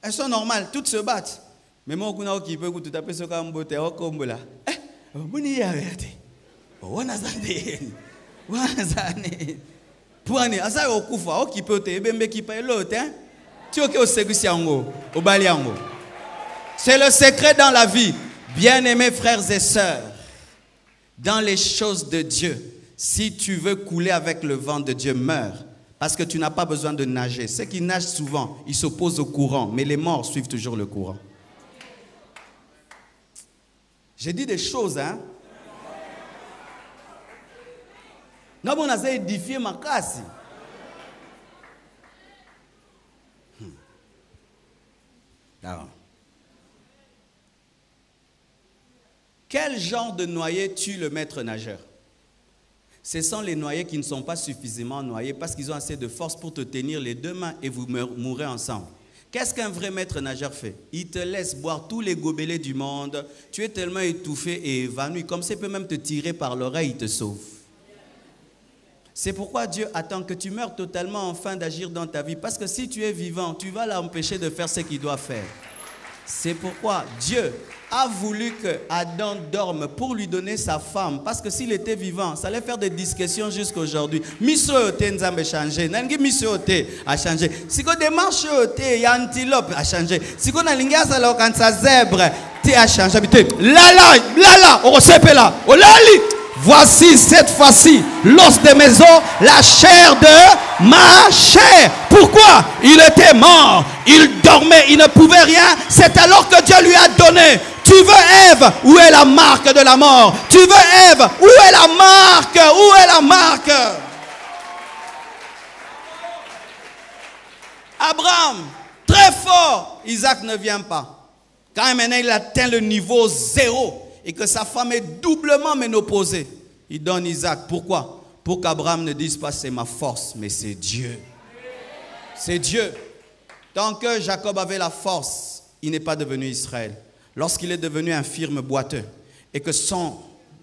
elles sont normales, toutes se battent. Mais moi, je qui peut tout taper ce qu'on là. Eh, pas. On a hein? c'est le secret dans la vie. Bien-aimés frères et sœurs dans les choses de Dieu si tu veux couler avec le vent de Dieu meurs. Parce que tu n'as pas besoin de nager. Ceux qui nagent souvent ils s'opposent au courant mais les morts suivent toujours le courant. J'ai dit des choses hein? Nabo naza hmm. Quel genre de noyé tue le maître nageur? Ce sont les noyés qui ne sont pas suffisamment noyés parce qu'ils ont assez de force pour te tenir les deux mains et vous mourrez ensemble. Qu'est-ce qu'un vrai maître nageur fait? Il te laisse boire tous les gobelets du monde. Tu es tellement étouffé et évanoui, comme ça il peut même te tirer par l'oreille, il te sauve. C'est pourquoi Dieu attend que tu meurs totalement afin d'agir dans ta vie. Parce que si tu es vivant, tu vas l'empêcher de faire ce qu'il doit faire. C'est pourquoi Dieu a voulu que Adam dorme pour lui donner sa femme. Parce que s'il était vivant, ça allait faire des discussions jusqu'à aujourd'hui. Nzambe changé. Nangi a changé. Si ko démarche te ya antilope a changé. Si ko na lingi azala kansa zèbre te a changé. Lala, lala, on là. Olali. Voici cette fois-ci l'os de mes os, la chair de ma chair. Pourquoi? Il était mort, il dormait, il ne pouvait rien. C'est alors que Dieu lui a donné. Tu veux Ève? Où est la marque de la mort? Tu veux Ève? Où est la marque? Où est la marque? Abraham, très fort, Isaac ne vient pas. Quand maintenant il atteint le niveau zéro et que sa femme est doublement ménopausée, il donne Isaac. Pourquoi? Pour qu'Abraham ne dise pas c'est ma force, mais c'est Dieu. C'est Dieu. Tant que Jacob avait la force, il n'est pas devenu Israël lorsqu'il est devenu infirme boiteux et que son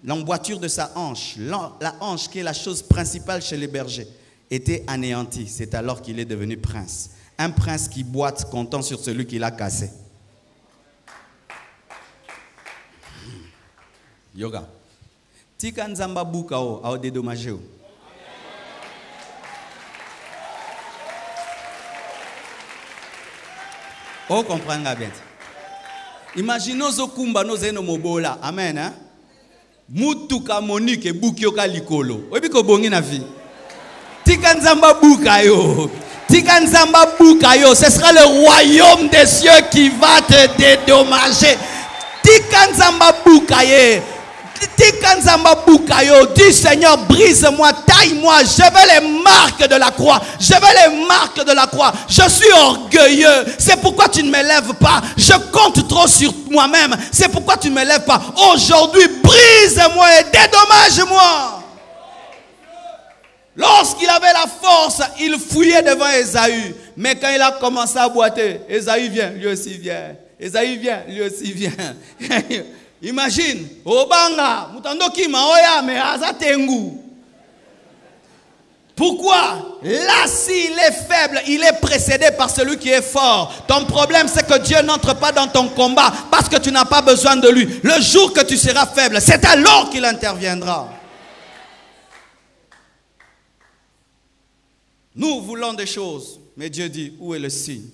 l'emboîture de sa hanche, la hanche qui est la chose principale chez les bergers, était anéantie, c'est alors qu'il est devenu prince. Un prince qui boite comptant sur celui qui l'a cassé. Yoga. Tika nzamba buka o a dédommagé o. Oh, comprendre bien. imagine ozokumba nozali no mobola amen hein? mutuka monique ebuki yo ka likolo oyebi kobongi na vie tika nzambe abuka yo tika nzambe abuka yo ce sera le royaume des cieux qui va te dédommager tika nzambe abuka Dis Seigneur, brise-moi, taille-moi. Je veux les marques de la croix. Je veux les marques de la croix. Je suis orgueilleux. C'est pourquoi tu ne m'élèves pas. Je compte trop sur moi-même. C'est pourquoi tu ne m'élèves pas. Aujourd'hui, brise-moi et dédommage-moi. Lorsqu'il avait la force, il fouillait devant Esaü. Mais quand il a commencé à boiter, Esaü vient, lui aussi vient. Esaü vient, lui aussi vient. [laughs] Imagine, obanga. Pourquoi? Là, s'il est faible, il est précédé par celui qui est fort. Ton problème, c'est que Dieu n'entre pas dans ton combat parce que tu n'as pas besoin de lui. Le jour que tu seras faible, c'est alors qu'il interviendra. Nous voulons des choses, mais Dieu dit, où est le signe?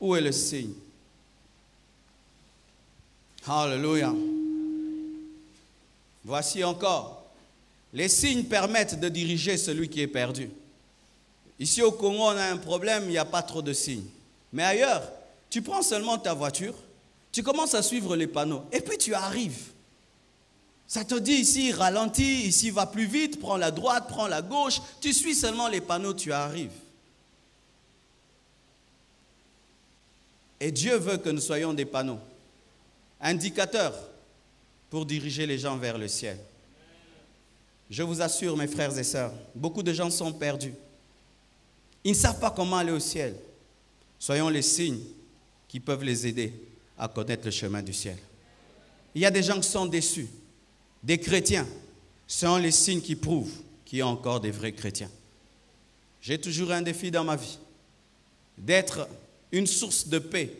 Où est le signe? Alléluia. Voici encore. Les signes permettent de diriger celui qui est perdu. Ici au Congo, on a un problème, il n'y a pas trop de signes. Mais ailleurs, tu prends seulement ta voiture, tu commences à suivre les panneaux, et puis tu arrives. Ça te dit ici, ralentis, ici, va plus vite, prends la droite, prends la gauche. Tu suis seulement les panneaux, tu arrives. Et Dieu veut que nous soyons des panneaux indicateur pour diriger les gens vers le ciel. Je vous assure, mes frères et sœurs, beaucoup de gens sont perdus. Ils ne savent pas comment aller au ciel. Soyons les signes qui peuvent les aider à connaître le chemin du ciel. Il y a des gens qui sont déçus. Des chrétiens sont les signes qui prouvent qu'il y a encore des vrais chrétiens. J'ai toujours un défi dans ma vie, d'être une source de paix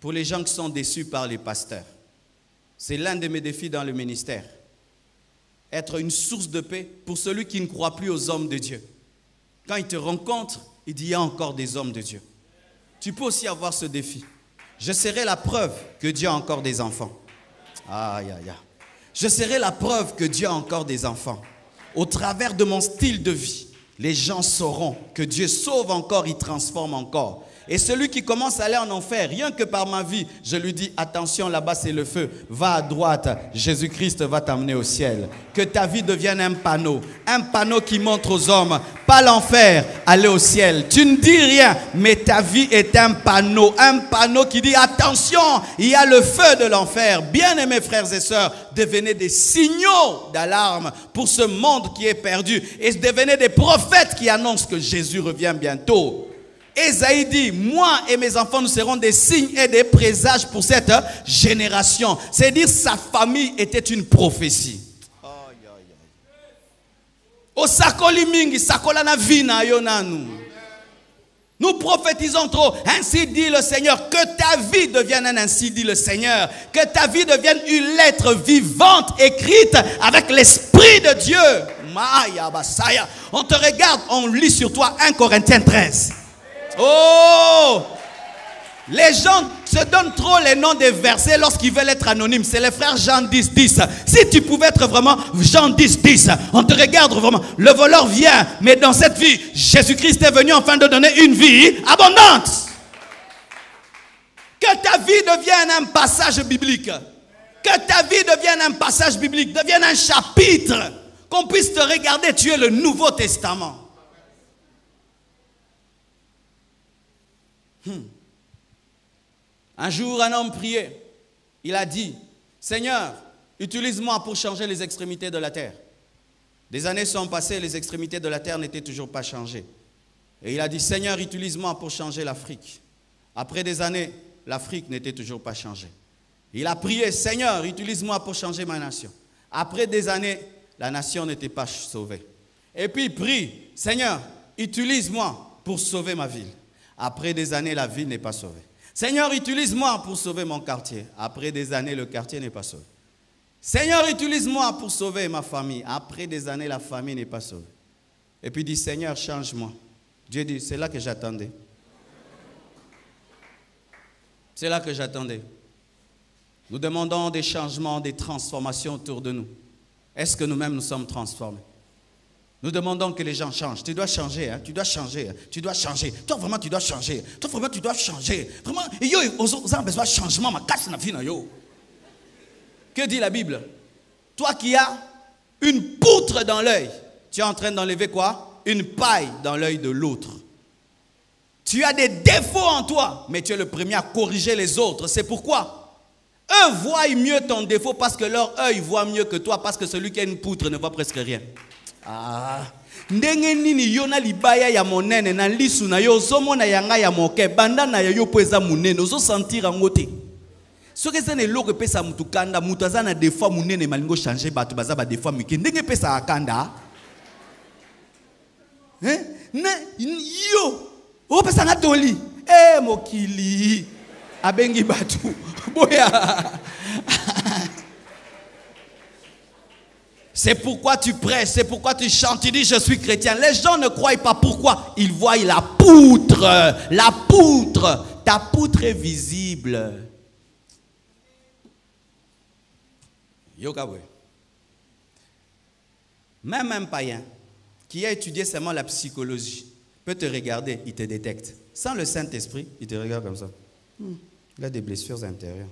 pour les gens qui sont déçus par les pasteurs. C'est l'un de mes défis dans le ministère. Être une source de paix pour celui qui ne croit plus aux hommes de Dieu. Quand il te rencontre, il dit, il y a encore des hommes de Dieu. Tu peux aussi avoir ce défi. Je serai la preuve que Dieu a encore des enfants. Aïe, aïe, aïe. Je serai la preuve que Dieu a encore des enfants. Au travers de mon style de vie, les gens sauront que Dieu sauve encore, il transforme encore. Et celui qui commence à aller en enfer, rien que par ma vie, je lui dis, attention, là-bas c'est le feu, va à droite, Jésus-Christ va t'amener au ciel. Que ta vie devienne un panneau, un panneau qui montre aux hommes, pas l'enfer, aller au ciel. Tu ne dis rien, mais ta vie est un panneau, un panneau qui dit, attention, il y a le feu de l'enfer. Bien aimés frères et sœurs, devenez des signaux d'alarme pour ce monde qui est perdu et devenez des prophètes qui annoncent que Jésus revient bientôt. Esaïe dit, moi et mes enfants, nous serons des signes et des présages pour cette génération. C'est-à-dire sa famille était une prophétie. Nous prophétisons trop. Ainsi dit le Seigneur. Que ta vie devienne un ainsi dit le Seigneur. Que ta vie devienne une lettre vivante écrite avec l'Esprit de Dieu. On te regarde, on lit sur toi 1 Corinthiens 13. Oh! Les gens se donnent trop les noms des versets lorsqu'ils veulent être anonymes. C'est les frères Jean 10, 10. Si tu pouvais être vraiment Jean 10, 10, on te regarde vraiment. Le voleur vient, mais dans cette vie, Jésus-Christ est venu afin de donner une vie abondante. Que ta vie devienne un passage biblique. Que ta vie devienne un passage biblique, devienne un chapitre. Qu'on puisse te regarder, tu es le Nouveau Testament. Hmm. Un jour, un homme priait. Il a dit, Seigneur, utilise-moi pour changer les extrémités de la terre. Des années sont passées, les extrémités de la terre n'étaient toujours pas changées. Et il a dit, Seigneur, utilise-moi pour changer l'Afrique. Après des années, l'Afrique n'était toujours pas changée. Il a prié, Seigneur, utilise-moi pour changer ma nation. Après des années, la nation n'était pas sauvée. Et puis il prie, Seigneur, utilise-moi pour sauver ma ville. Après des années, la ville n'est pas sauvée. Seigneur, utilise-moi pour sauver mon quartier. Après des années, le quartier n'est pas sauvé. Seigneur, utilise-moi pour sauver ma famille. Après des années, la famille n'est pas sauvée. Et puis dit, Seigneur, change-moi. Dieu dit, c'est là que j'attendais. C'est là que j'attendais. Nous demandons des changements, des transformations autour de nous. Est-ce que nous-mêmes nous sommes transformés? Nous demandons que les gens changent. Tu dois changer, hein? tu dois changer, hein. tu dois changer. Toi vraiment tu dois changer. Toi vraiment tu dois changer. Vraiment, yo, on a besoin de changement, ma casse na vie. Que dit la Bible? Toi qui as une poutre dans l'œil, tu es en train d'enlever quoi? Une paille dans l'œil de l'autre. Tu as des défauts en toi, mais tu es le premier à corriger les autres. C'est pourquoi eux voient mieux ton défaut parce que leur œil voit mieux que toi, parce que celui qui a une poutre ne voit presque rien. Ah. ndenge nini yo na libaya ya monene na lisu na yo ozomona yanga ya moke banda na yo mpo eza monene ozosentir yango te. Soki eza na eloko epesa motu kanda moto aza na defoi monene malingi ochange bato baza badefoi mike. Ndenge epesaka kanda? Eh? na, yo opesanga toli e mokili abengi bato. [laughs] Boya C'est pourquoi tu prêches, c'est pourquoi tu chantes, tu dis je suis chrétien. Les gens ne croient pas pourquoi? Ils voient la poutre, la poutre. Ta poutre est visible. Même un païen qui a étudié seulement la psychologie peut te regarder, il te détecte. Sans le Saint-Esprit, il te regarde comme ça. Hmm. Il a des blessures intérieures.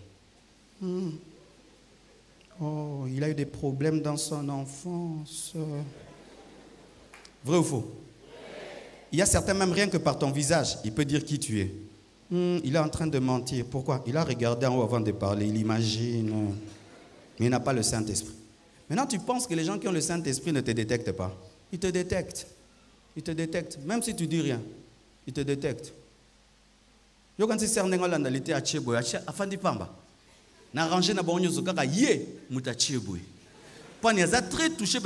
Oh, il a eu des problèmes dans son enfance. Vrai ou faux? Il y a certains, même rien que par ton visage, il peut dire qui tu es. Hmm, il est en train de mentir. Pourquoi? Il a regardé en haut avant de parler, il imagine. Mais il n'a pas le Saint-Esprit. Maintenant, tu penses que les gens qui ont le Saint-Esprit ne te détectent pas? Ils te détectent. Ils te détectent. Même si tu dis rien, ils te détectent. Très touché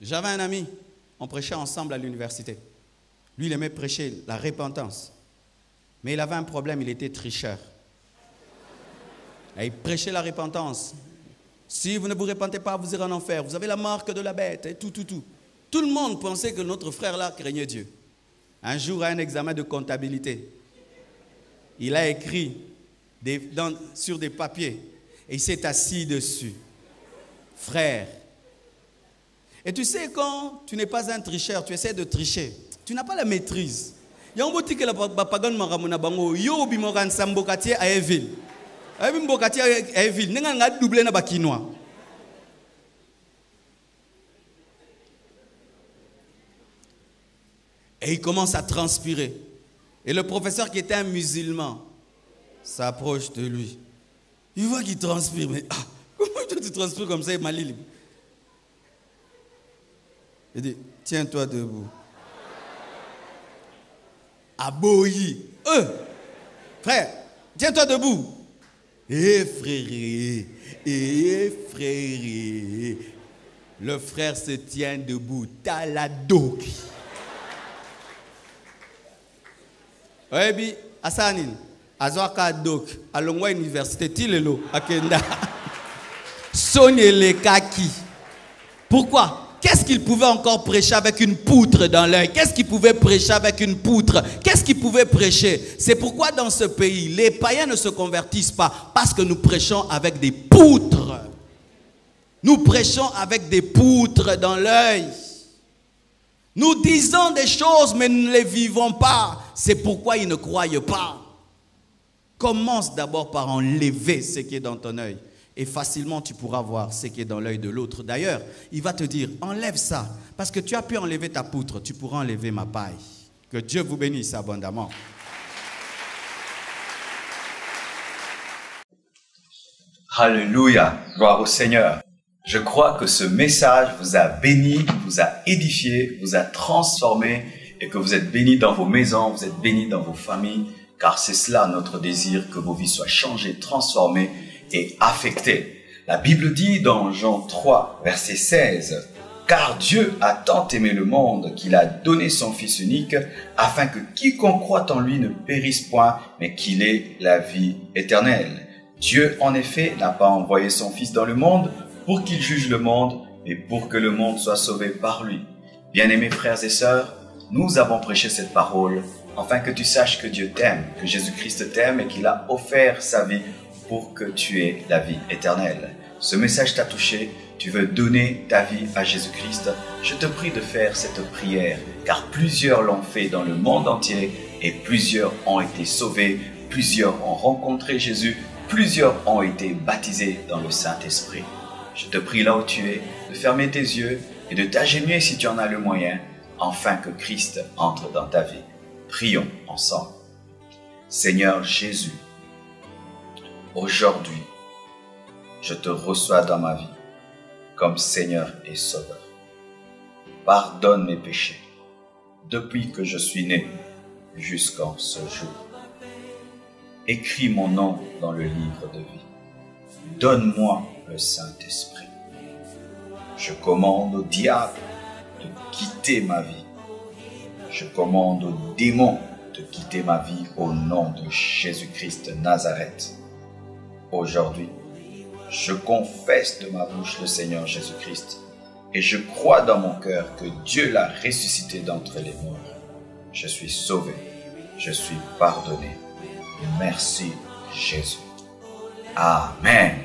J'avais un ami, on prêchait ensemble à l'université. Lui, il aimait prêcher la repentance. Mais il avait un problème, il était tricheur. Il prêchait la repentance. Si vous ne vous répentez pas, vous irez en enfer. Vous avez la marque de la bête et tout, tout, tout. Tout le monde pensait que notre frère-là craignait Dieu. Un jour, à un examen de comptabilité, il a écrit sur des papiers et il s'est assis dessus. Frère. Et tu sais, quand tu n'es pas un tricheur, tu essaies de tricher, tu n'as pas la maîtrise. Il y a un na Et il commence à transpirer. Et le professeur qui était un musulman s'approche de lui. Il voit qu'il transpire, mais ah, comment tu transpires comme ça, il m'a Il dit, tiens-toi debout. Aboyi. Euh, frère, Tiens-toi debout. Eh frère, eh frère. Le frère se tient debout. Taladok. Oui, bi, asanin. Azwaka dok. Alongwa université tilelo akenda. [laughs] Sonyele kaki. Pourquoi? Qu'est-ce qu'il pouvait encore prêcher avec une poutre dans l'œil? Qu'est-ce qu'il pouvait prêcher avec une poutre? Qu'est-ce qu'il pouvait prêcher? C'est pourquoi dans ce pays, les païens ne se convertissent pas parce que nous prêchons avec des poutres. Nous prêchons avec des poutres dans l'œil. Nous disons des choses, mais nous ne les vivons pas. C'est pourquoi ils ne croient pas. Commence d'abord par enlever ce qui est dans ton œil. Et facilement, tu pourras voir ce qui est dans l'œil de l'autre. D'ailleurs, il va te dire, enlève ça. Parce que tu as pu enlever ta poutre, tu pourras enlever ma paille. Que Dieu vous bénisse abondamment. Alléluia, gloire au Seigneur. Je crois que ce message vous a béni, vous a édifié, vous a transformé et que vous êtes bénis dans vos maisons, vous êtes bénis dans vos familles, car c'est cela notre désir, que vos vies soient changées, transformées et affectées. La Bible dit dans Jean 3, verset 16, Car Dieu a tant aimé le monde qu'il a donné son Fils unique, afin que quiconque croit en lui ne périsse point, mais qu'il ait la vie éternelle. Dieu, en effet, n'a pas envoyé son Fils dans le monde pour qu'il juge le monde, mais pour que le monde soit sauvé par lui. Bien-aimés frères et sœurs, nous avons prêché cette parole afin que tu saches que Dieu t'aime, que Jésus-Christ t'aime et qu'il a offert sa vie pour que tu aies la vie éternelle. Ce message t'a touché, tu veux donner ta vie à Jésus-Christ, je te prie de faire cette prière, car plusieurs l'ont fait dans le monde entier et plusieurs ont été sauvés, plusieurs ont rencontré Jésus, plusieurs ont été baptisés dans le Saint-Esprit. Je te prie là où tu es de fermer tes yeux et de t'agenouiller si tu en as le moyen, afin que Christ entre dans ta vie. Prions ensemble. Seigneur Jésus, aujourd'hui, je te reçois dans ma vie comme Seigneur et Sauveur. Pardonne mes péchés depuis que je suis né jusqu'en ce jour. Écris mon nom dans le livre de vie. Donne-moi le Saint-Esprit. Je commande au diable de quitter ma vie je commande aux démons de quitter ma vie au nom de Jésus-Christ Nazareth. Aujourd'hui, je confesse de ma bouche le Seigneur Jésus-Christ et je crois dans mon cœur que Dieu l'a ressuscité d'entre les morts. Je suis sauvé, je suis pardonné. Merci Jésus. Amen.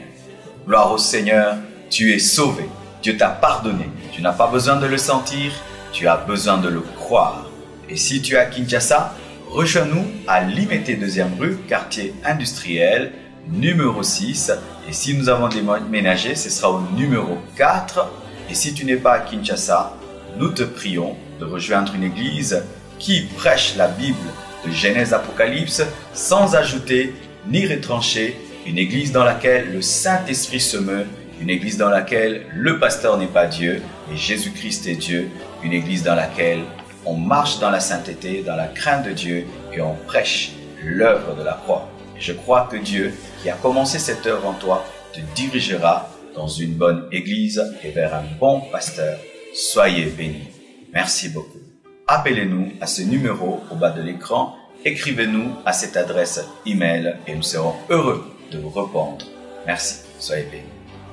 Gloire au Seigneur, tu es sauvé. Dieu t'a pardonné. Tu n'as pas besoin de le sentir, tu as besoin de le croire. Et si tu es à Kinshasa, rejoins-nous à Limité 2e rue, quartier industriel, numéro 6. Et si nous avons déménagé, ce sera au numéro 4. Et si tu n'es pas à Kinshasa, nous te prions de rejoindre une église qui prêche la Bible de Genèse Apocalypse sans ajouter ni retrancher, une église dans laquelle le Saint-Esprit se meut, une église dans laquelle le pasteur n'est pas Dieu et Jésus-Christ est Dieu, une église dans laquelle on marche dans la sainteté, dans la crainte de Dieu et on prêche l'œuvre de la croix. Je crois que Dieu, qui a commencé cette œuvre en toi, te dirigera dans une bonne église et vers un bon pasteur. Soyez bénis. Merci beaucoup. Appelez-nous à ce numéro au bas de l'écran, écrivez-nous à cette adresse email et nous serons heureux de vous répondre. Merci, soyez bénis.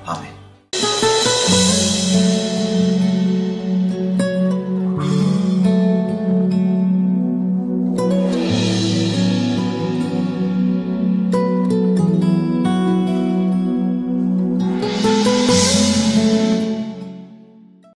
Amen.